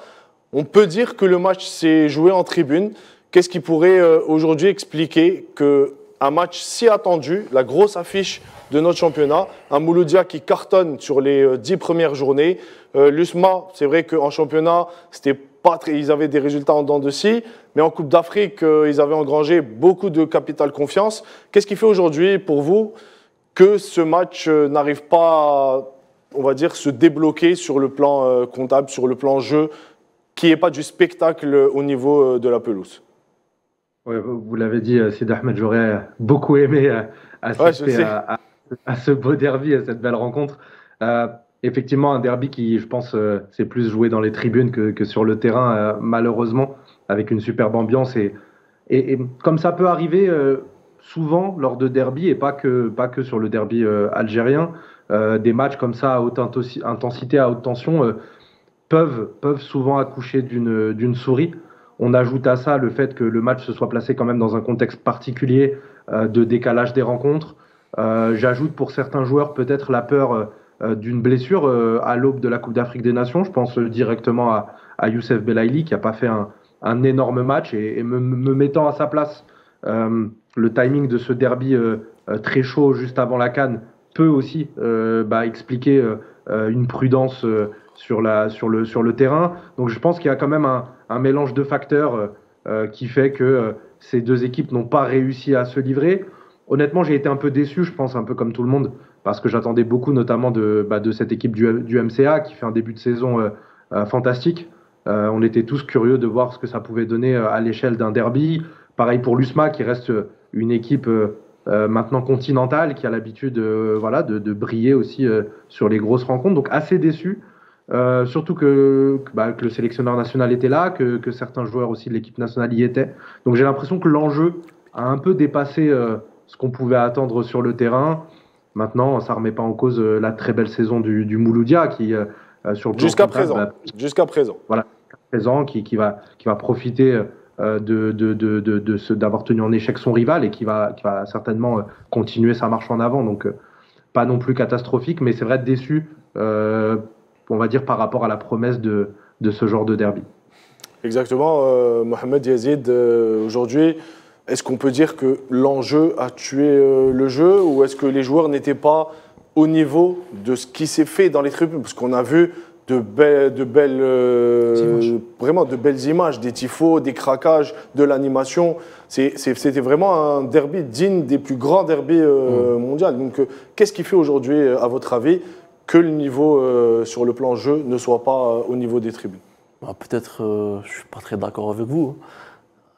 S2: On peut dire que le match s'est joué en tribune. Qu'est-ce qui pourrait euh, aujourd'hui expliquer que un match si attendu, la grosse affiche de notre championnat, un Mouloudia qui cartonne sur les euh, dix premières journées, euh, l'USMA, c'est vrai qu'en championnat, c'était pas très, ils avaient des résultats en dents de scie, mais en Coupe d'Afrique, ils avaient engrangé beaucoup de capital confiance. Qu'est-ce qui fait aujourd'hui pour vous que ce match n'arrive pas, à, on va dire, se débloquer sur le plan comptable, sur le plan jeu, qui n'est pas du spectacle au niveau euh, de la pelouse
S5: Ouais, vous l'avez dit, euh, Sid Ahmed, j'aurais beaucoup aimé euh, assister
S2: Ouais,
S5: à, à- à ce beau derby, à cette belle rencontre. Euh, effectivement, un derby qui, je pense, euh, c'est plus joué dans les tribunes que, que sur le terrain, euh, malheureusement, avec une superbe ambiance. Et, et, et comme ça peut arriver souvent lors de derby, et pas que, pas que sur le derby algérien, des matchs comme ça à haute intensi- intensité, à haute tension, peuvent, peuvent souvent accoucher d'une souris. On ajoute à ça le fait que le match se soit placé quand même dans un contexte particulier euh, de décalage des rencontres. Euh, J'ajoute pour certains joueurs peut-être la peur euh, d'une blessure à l'aube de la Coupe d'Afrique des Nations. Je pense directement à, à Youssef Belaïli qui n'a pas fait un, un énorme match et, me, me mettant à sa place, le timing de ce derby très chaud juste avant la canne peut aussi bah, expliquer une prudence sur, le, terrain. Donc je pense qu'il y a quand même un, mélange de facteurs euh, euh, qui fait que euh, ces deux équipes n'ont pas réussi à se livrer. Honnêtement, j'ai été un peu déçu, je pense, un peu comme tout le monde, parce que j'attendais beaucoup, notamment de, bah, cette équipe du, MCA qui fait un début de saison fantastique. On était tous curieux de voir ce que ça pouvait donner à l'échelle d'un derby. Pareil pour l'USMA, qui reste une équipe maintenant continentale, qui a l'habitude voilà, de, briller aussi sur les grosses rencontres. Donc assez déçu. Euh, surtout que, bah, que le sélectionneur national était là, que, que certains joueurs aussi de l'équipe nationale y étaient. Donc j'ai l'impression que l'enjeu a un peu dépassé euh, ce qu'on pouvait attendre sur le terrain. Maintenant, ça remet pas en cause euh, la très belle saison du, du Mouloudia qui, sur
S2: Jusqu'à présent. Bah, Jusqu'à présent.
S5: Voilà, présent, qui, qui, va, qui va profiter de, de, de, de, d'avoir tenu en échec son rival et qui va, qui va certainement continuer sa marche en avant. Donc, pas non plus catastrophique, mais c'est vrai déçu, on va dire, par rapport à la promesse de, de ce genre de derby.
S2: Exactement, Mohamed Yazid, aujourd'hui, est-ce qu'on peut dire que l'enjeu a tué euh, le jeu ou est-ce que les joueurs n'étaient pas au niveau de ce qui s'est fait dans les tribunes? Parce qu'on a vu de, belles, de belles, euh, vraiment de belles images, des tifos, des craquages, de l'animation. C'était vraiment un derby digne des plus grands derbys euh, mm. mondiaux. Donc, qu'est-ce qui fait aujourd'hui, à votre avis, que le niveau sur le plan jeu ne soit pas au niveau des tribunes
S3: bah, Peut-être, je ne suis pas très d'accord avec vous.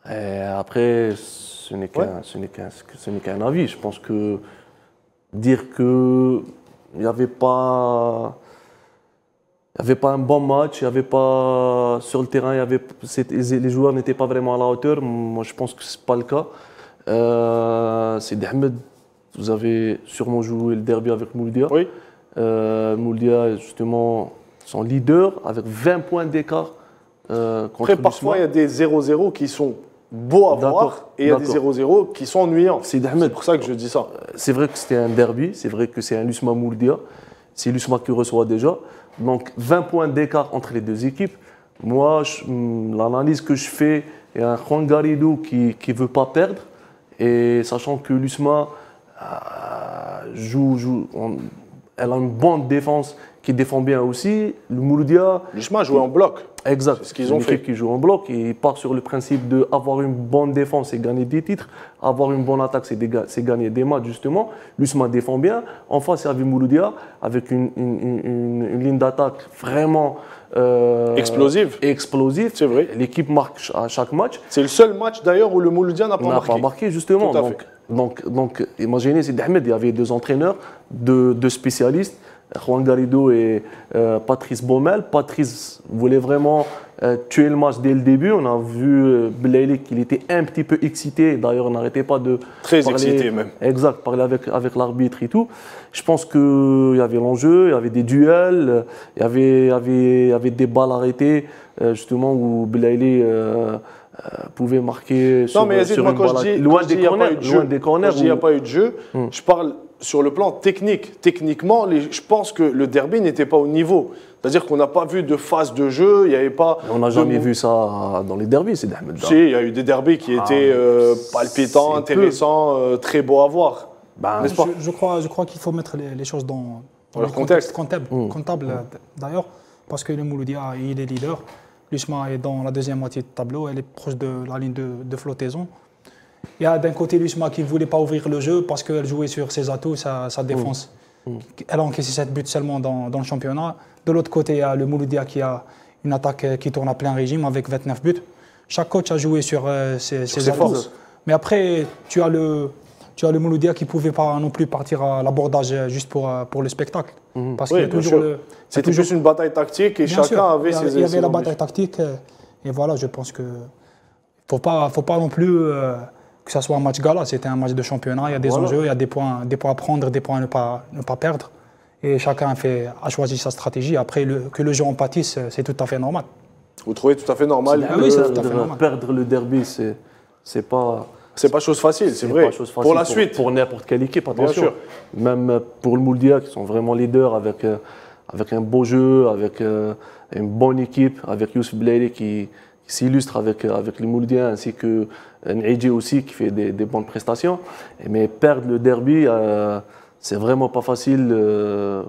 S3: Hein. Et après, ce n'est qu'un avis. Je pense que dire qu'il n'y avait pas. Il avait pas un bon match, il y avait pas sur le terrain, il y avait, les joueurs n'étaient pas vraiment à la hauteur. Moi, je pense que ce n'est pas le cas. Euh, c'est Ahmed, vous avez sûrement joué le derby avec Mouldia.
S2: Oui.
S3: Euh, Mouldia, justement, son leader avec 20 points d'écart.
S2: Euh, Après, parfois, il y a des 0-0 qui sont beau à voir et il y a des 0-0 qui sont ennuyants. C'est pour ça que je dis ça.
S3: C'est vrai que c'était un derby, c'est vrai que c'est un Lusma Mouldia, c'est Lusma qui reçoit déjà. Donc 20 points d'écart entre les deux équipes. Moi, hmm, l'analyse que je fais, il y a un Juan Garrido qui ne veut pas perdre. Et sachant que Lusma euh, joue, joue elle a une bonne défense qui défend bien aussi. Le Mouloudia.
S2: Lusma joue en bloc.
S3: Exact. C'est ce qu'ils ont fait. qui joue en bloc et il part sur le principe d'avoir une bonne défense et gagner des titres. Avoir une bonne attaque, c'est gagner des matchs, justement. Lusma défend bien. En face, il y avait Mouloudia avec une, une, ligne d'attaque vraiment.
S2: Euh, explosive.
S3: Explosive.
S2: C'est vrai.
S3: L'équipe marque à chaque match.
S2: C'est le seul match d'ailleurs où le Mouloudia n'a pas marqué.
S3: N'a pas marqué, justement. Tout à donc, fait. Donc, donc, imaginez, c'est Ahmed, il y avait deux entraîneurs, deux, deux spécialistes. Juan Garrido et euh, Patrice Baumel. Patrice voulait vraiment euh, tuer le match dès le début. On a vu euh, qu'il était un petit peu excité. D'ailleurs, on n'arrêtait pas de.
S2: Très excité même.
S3: Exact, parler avec, avec l'arbitre et tout. Je pense qu'il y avait l'enjeu, il y avait des duels, il y avait, avait, y avait des balles arrêtées, justement, où Blaili. pouvait marquer
S2: non, mais sur une quand je dis, loin, des corners, loin des corners. il n'y a pas eu de jeu, hmm. je parle sur le plan technique, techniquement, je pense que le derby n'était pas au niveau. C'est-à-dire qu'on n'a pas vu de phase de jeu, il n'y avait pas.
S3: On n'a jamais vu ça dans les derbys, c'est
S2: Ahmed. Si, il y a eu des derbys qui ah, étaient euh, palpitants, intéressants, euh, très beaux à voir.
S4: Ben, je, crois, je crois qu'il faut mettre les, choses dans,
S2: leur contexte,
S4: comptable, mmh. comptable mmh. d'ailleurs, parce que le Mouloudia, il est leader. L'USMA est dans la deuxième moitié du tableau, elle est proche de la ligne de flottaison. Il y a d'un côté Lusma qui ne voulait pas ouvrir le jeu parce qu'elle jouait sur ses atouts, sa, défense. Mm. Mm. Elle a encaissé 7 buts seulement dans, le championnat. De l'autre côté, il y a le Mouloudia qui a une attaque qui tourne à plein régime avec 29 buts. Chaque coach a joué sur euh, ses, forces. Mais après, tu as le, tu as le Mouloudia qui ne pouvait pas non plus partir à l'abordage juste pour, euh, pour le spectacle.
S2: Mm. Parce oui, toujours le. C'était juste une bataille tactique et chacun avait ses.
S4: Il y avait la bataille tactique. Et voilà, je pense que. Il ne faut pas, faut pas non plus. Euh, que ce soit un match gala, c'était un match de championnat, il y a des enjeux, il y a des points, des points à prendre, des points à ne pas, ne pas perdre. Et chacun a, fait, a choisi sa stratégie. Après, que le jeu en pâtisse, c'est tout à fait normal.
S2: Vous trouvez tout à fait normal
S3: Oui, c'est tout à fait normal. Perdre le derby, c'est pas.
S2: C'est pas chose facile, c'est vrai. pour la suite.
S3: Pour n'importe quelle équipe, attention. Même pour le Mouldia, qui sont vraiment leaders avec, euh, avec un beau jeu, avec euh, une bonne équipe, avec Youssef Blairi qui, qui s'illustre avec, avec les Mouldiens, ainsi que Nidji aussi qui fait des, bonnes prestations. Mais perdre le derby, euh, c'est vraiment pas facile euh,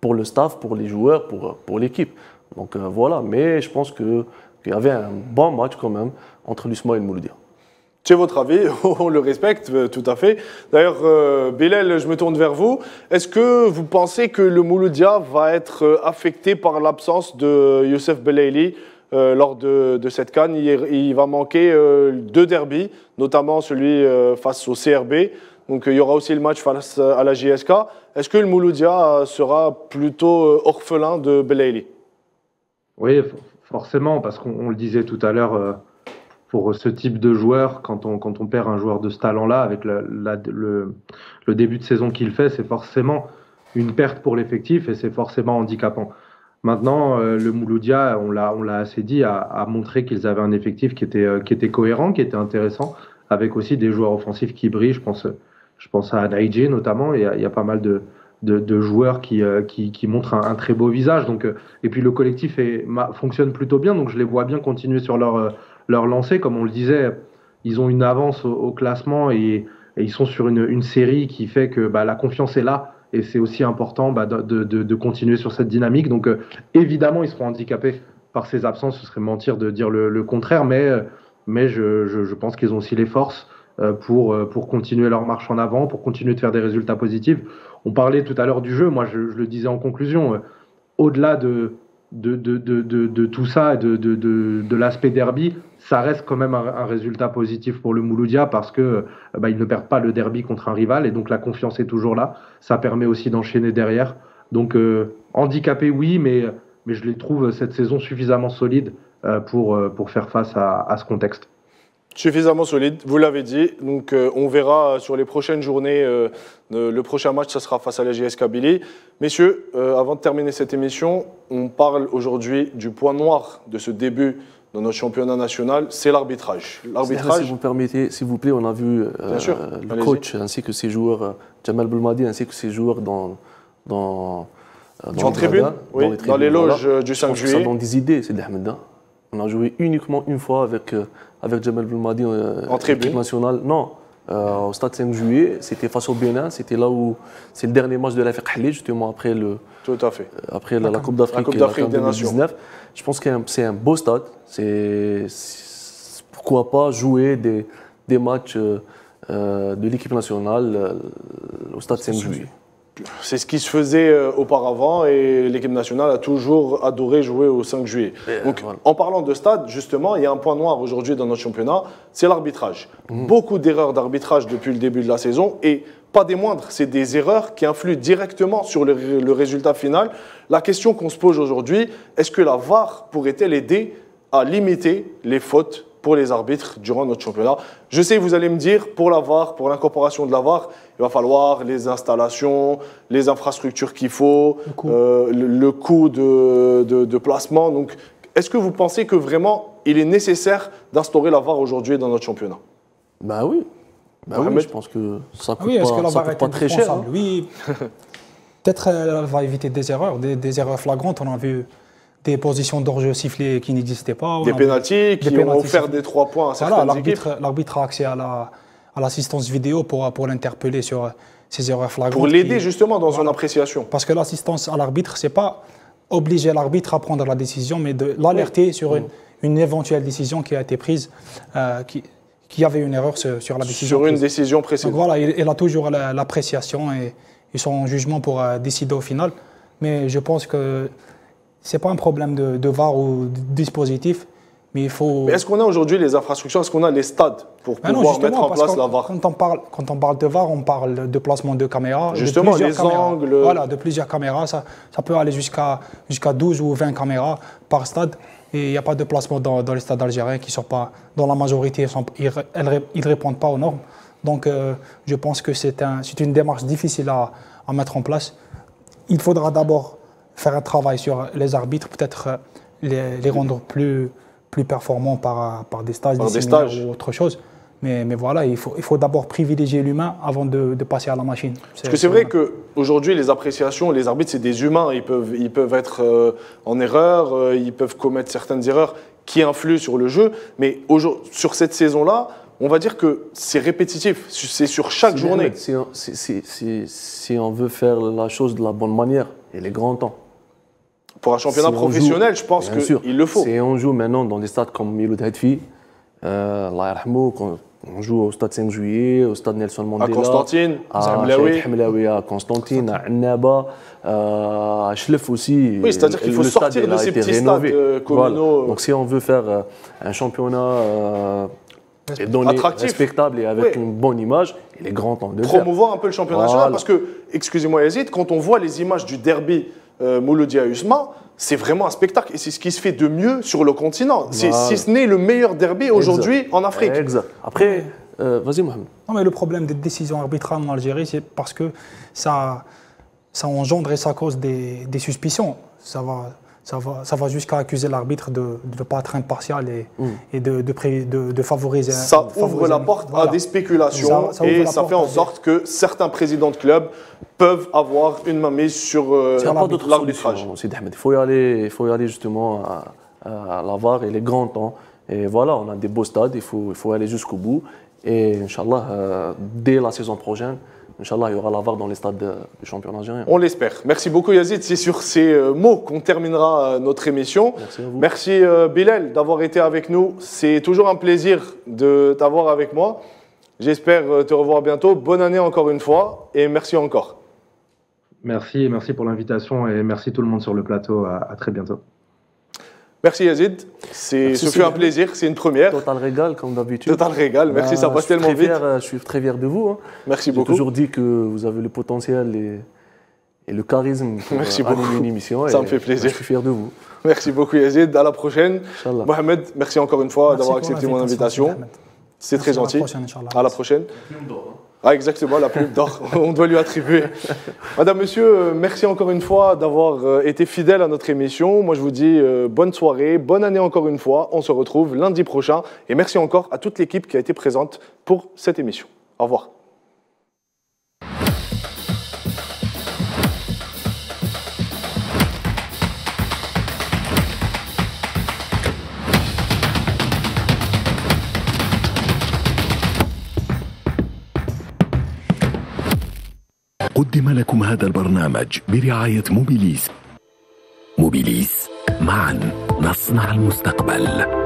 S3: pour le staff, pour les joueurs, pour, pour l'équipe. Donc euh, voilà, mais je pense qu'il y avait un bon match quand même entre l'USMA et le Mouloudia.
S2: C'est votre avis, on le respecte tout à fait. D'ailleurs, euh, je me tourne vers vous. Est-ce que vous pensez que le Mouloudia va être affecté par l'absence de Youssef Belaili euh, lors de, cette canne? Il, va manquer euh, deux derbies, notamment celui euh, face au CRB. Donc il y aura aussi le match face à la JSK. Est-ce que le Mouloudia sera plutôt orphelin de Belaïli?
S5: Oui, forcément, parce qu'on le disait tout à l'heure, pour ce type de joueur, quand on, quand on perd un joueur de ce talent-là, avec le, le, début de saison qu'il fait, c'est forcément une perte pour l'effectif et c'est forcément handicapant. Maintenant, euh, le Mouloudia, on l'a, assez dit, a, montré qu'ils avaient un effectif qui était, euh, qui était cohérent, qui était intéressant, avec aussi des joueurs offensifs qui brillent. Je pense, je pense à Naïdje notamment. Il y, a, il y a pas mal de, de, joueurs qui, euh, qui, qui montrent un, très beau visage. Donc, et puis le collectif fonctionne plutôt bien, donc je les vois bien continuer sur leur, leur lancée. Comme on le disait, ils ont une avance au, classement et, ils sont sur une, une série qui fait que bah, la confiance est là. Et c'est aussi important bah, de, de, continuer sur cette dynamique. Donc euh, évidemment, ils seront handicapés par ces absences. Ce serait mentir de dire le, contraire, mais, euh, mais je, je, pense qu'ils ont aussi les forces euh, pour, pour continuer leur marche en avant, pour continuer de faire des résultats positifs. On parlait tout à l'heure du jeu, moi je, le disais en conclusion, au-delà de, de, de, de, de, tout ça, et de, l'aspect derby, ça reste quand même un, un résultat positif pour le Mouloudia parce que euh, bah, ils ne perdent pas le derby contre un rival et donc la confiance est toujours là. Ça permet aussi d'enchaîner derrière. Donc euh, handicapé, oui, mais, mais je les trouve cette saison suffisamment solide euh, pour, euh, pour faire face à, à ce contexte.
S2: Suffisamment solide, vous l'avez dit. Donc, euh, on verra sur les prochaines journées. euh, le, prochain match, ça sera face à la JS Kabylie. Messieurs, euh, avant de terminer cette émission, on parle aujourd'hui du point noir de ce début dans notre championnat national, c'est l'arbitrage.
S3: Si
S2: L'arbitrage,
S3: vous me permettez, s'il vous plaît, on a vu le coach ainsi que ses joueurs, Jamal Belmadi, ainsi que ses joueurs dans, dans, le
S2: tribune, oui, dans,
S3: les tribunes,
S2: les loges
S3: voilà.
S2: du
S3: Je
S2: 5
S3: pense que ça
S2: juillet.
S3: donne des idées, c'est. On a joué uniquement une fois avec, avec Jamal Belmadi euh,
S2: En tribune.
S3: équipe nationale. Non, euh, au stade 5 juillet, c'était face au Bénin. C'était là où c'est le dernier match de la Khalid, justement après, le,
S2: Tout à fait.
S3: après la, la Coupe d'Afrique
S2: Coupe des Nations.
S3: 2019. Je pense que c'est un beau stade. C'est pourquoi pas jouer des, des matchs euh, euh, de l'équipe nationale euh, au stade 5 juillet.
S2: C'est ce qui se faisait euh, auparavant et l'équipe nationale a toujours adoré jouer au 5 juillet. Donc,
S3: voilà.
S2: en parlant de stade, justement, il y a un point noir aujourd'hui dans notre championnat, c'est l'arbitrage.
S3: Mhm.
S2: Beaucoup d'erreurs d'arbitrage depuis le début de la saison et pas des moindres, c'est des erreurs qui influent directement sur le, le résultat final. La question qu'on se pose aujourd'hui, est-ce que la VAR pourrait-elle aider à limiter les fautes pour les arbitres durant notre championnat. Je sais, vous allez me dire, pour la VAR, pour l'incorporation de la VAR, il va falloir les installations, les infrastructures qu'il faut,
S4: Le coût.
S2: euh, le, le coût de, de- de placement. Donc, est-ce que vous pensez que vraiment il est nécessaire d'instaurer la VAR aujourd'hui dans notre championnat?
S3: Ben oui. Ben oui, je pense que ça coûte
S4: Oui, est-ce
S3: pas,
S4: que la
S3: ça
S4: VAR
S3: coûte pas très cher. hein.
S4: Oui. Peut-être euh, elle va éviter des erreurs, des, des erreurs flagrantes. On a vu des positions d'hors-jeu sifflées qui n'existaient pas.
S2: Des pénalties qui ont offert
S4: sifflés.
S2: des trois points à
S4: Voilà,
S2: certaines équipes.
S4: l'arbitre l'arbitre a accès à la- à l'assistance vidéo pour, pour l'interpeller sur euh, ces erreurs flagrantes.
S2: Pour l'aider
S4: qui-
S2: justement dans son
S4: Voilà.
S2: appréciation.
S4: Parce que l'assistance à l'arbitre, c'est pas obliger l'arbitre à prendre la décision, mais de l'alerter sur une, une éventuelle décision qui a été prise, euh, qui, qui avait une erreur sur, sur la décision.
S2: Sur une
S4: prise.
S2: décision
S4: Donc
S2: précédente.
S4: voilà, il, il a toujours la- l'appréciation et, et son jugement pour euh, décider au final. Mais je pense que c'est pas un problème de, de VAR ou de dispositif, mais il faut.
S2: Est-ce qu'on a aujourd'hui les infrastructures Est-ce qu'on a les stades pour
S4: Ah non,
S2: pouvoir mettre en place la VAR
S4: Quand on, parle, quand on parle de VAR, on parle de placement de caméras. de
S2: Justement,
S4: plusieurs
S2: les
S4: caméras.
S2: angles.
S4: Voilà, de plusieurs caméras. Ça, ça peut aller jusqu'à jusqu'à 12 ou 20 caméras par stade. Et il n'y a pas de placement dans, dans les stades algériens qui sont pas, dans la majorité, ils ne répondent pas aux normes. Donc, euh, je pense que c'est un, une démarche difficile à, à mettre en place. Il faudra d'abord faire un travail sur les arbitres, peut-être euh, les, les rendre plus, plus performants par, par des stages,
S2: Par des stages.
S4: ou autre chose. Mais, mais voilà, il faut, il faut d'abord privilégier l'humain avant de, de passer à la machine.
S2: Parce que c'est vrai qu'aujourd'hui, les appréciations, les arbitres, c'est des humains. Ils peuvent, ils peuvent être euh, en erreur, euh, ils peuvent commettre certaines erreurs qui influent sur le jeu. Mais sur cette saison-là, on va dire que c'est répétitif. C'est sur chaque journée.
S3: Mohamed, Si on, si- si- si- si on veut faire la chose de la bonne manière, il est grand temps.
S2: Pour un championnat
S3: Si on
S2: professionnel,
S3: joue-
S2: je pense qu'il le faut.
S3: Si on joue maintenant dans des stades comme Miloud Hadfi, euh, on joue au stade 5 juillet, au stade Nelson
S2: À
S3: Mandela,
S2: Constantine,
S3: à
S2: Zamlaoui.
S3: Cheikh Hamlaoui, à Constantine, à Annaba, euh, à Chlef aussi.
S2: Oui, c'est-à-dire qu'il faut sortir de ces petits
S3: rénové.
S2: stades, euh, communaux.
S3: Voilà. Donc si on veut faire euh, un championnat euh, et donner
S2: Attractif.
S3: respectable et avec
S2: Oui.
S3: une bonne image, il est grand temps de le faire.
S2: promouvoir un peu le championnat
S3: Voilà.
S2: national parce que, excusez-moi Yazid, quand on voit les images du derby euh, Mouloudia-Usma, c'est vraiment un spectacle et c'est ce qui se fait de mieux sur le continent. C'est-
S3: Voilà.
S2: Si ce n'est le meilleur derby aujourd'hui en Afrique.
S3: Exact. Après, euh, vas-y Mohamed.
S4: Non, mais le problème des décisions arbitrales en Algérie, c'est parce que ça, ça engendre et ça cause des, des suspicions. Ça va, ça va, ça va jusqu'à accuser l'arbitre de ne pas être impartial et,
S3: Mm.
S4: et de, de, pré- de- de favoriser.
S2: Ça ouvre
S4: favoriser-
S2: la porte à des spéculations
S4: Ça- ça ouvre
S2: et ça
S4: porte
S2: fait en sorte que certains présidents de clubs peuvent avoir une mainmise sur euh,
S3: Il n'y a pas d'autre
S2: l'arbitrage.
S3: Il faut y aller, il faut y aller justement à, à la VAR, il est grand temps. Et voilà, on a des beaux stades, il faut, il faut aller jusqu'au bout. Et Inch'Allah, euh, dès la saison prochaine, Inch'Allah, il y aura la VAR dans les stades de- du championnat algérien.
S2: On l'espère. Merci beaucoup Yazid. C'est sur ces euh, mots qu'on terminera euh, notre émission.
S3: Merci à vous.
S2: Merci euh, Bilal d'avoir été avec nous. C'est toujours un plaisir de t'avoir avec moi. J'espère te revoir bientôt. Bonne année encore une fois et merci encore.
S5: Merci, merci pour l'invitation et merci tout le monde sur le plateau. À, à très bientôt.
S2: Merci Yazid. C'est,
S3: Merci,
S2: ce fut un plaisir. C'est une première.
S3: Total régal, comme d'habitude.
S2: Total régal. Merci,
S3: Bah,
S2: ça passe tellement vite.
S3: fier, euh, je suis très fier de vous. hein.
S2: Merci
S3: J'ai
S2: beaucoup.
S3: toujours dit que vous avez le potentiel et, et le charisme pour
S2: Merci
S3: euh, animer
S2: beaucoup.
S3: une émission.
S2: Ça
S3: et
S2: me fait plaisir.
S3: Je suis fier de vous.
S2: Merci beaucoup Yazid. À la prochaine.
S3: Inch'Allah.
S2: Mohamed, merci encore une fois
S4: Merci
S2: d'avoir accepté mon invitation. C'est très
S4: Merci, à la
S2: gentil.
S4: prochaine.
S2: À la prochaine. Ah, exactement, la plume d'or. On doit lui attribuer. Madame, monsieur, euh, merci encore une fois d'avoir euh, été fidèle à notre émission. Moi, je vous dis euh, bonne soirée, bonne année encore une fois. On se retrouve lundi prochain. Et merci encore à toute l'équipe qui a été présente pour cette émission. Au revoir.
S1: قدم لكم هذا البرنامج برعاية موبيليس. موبيليس معا نصنع المستقبل.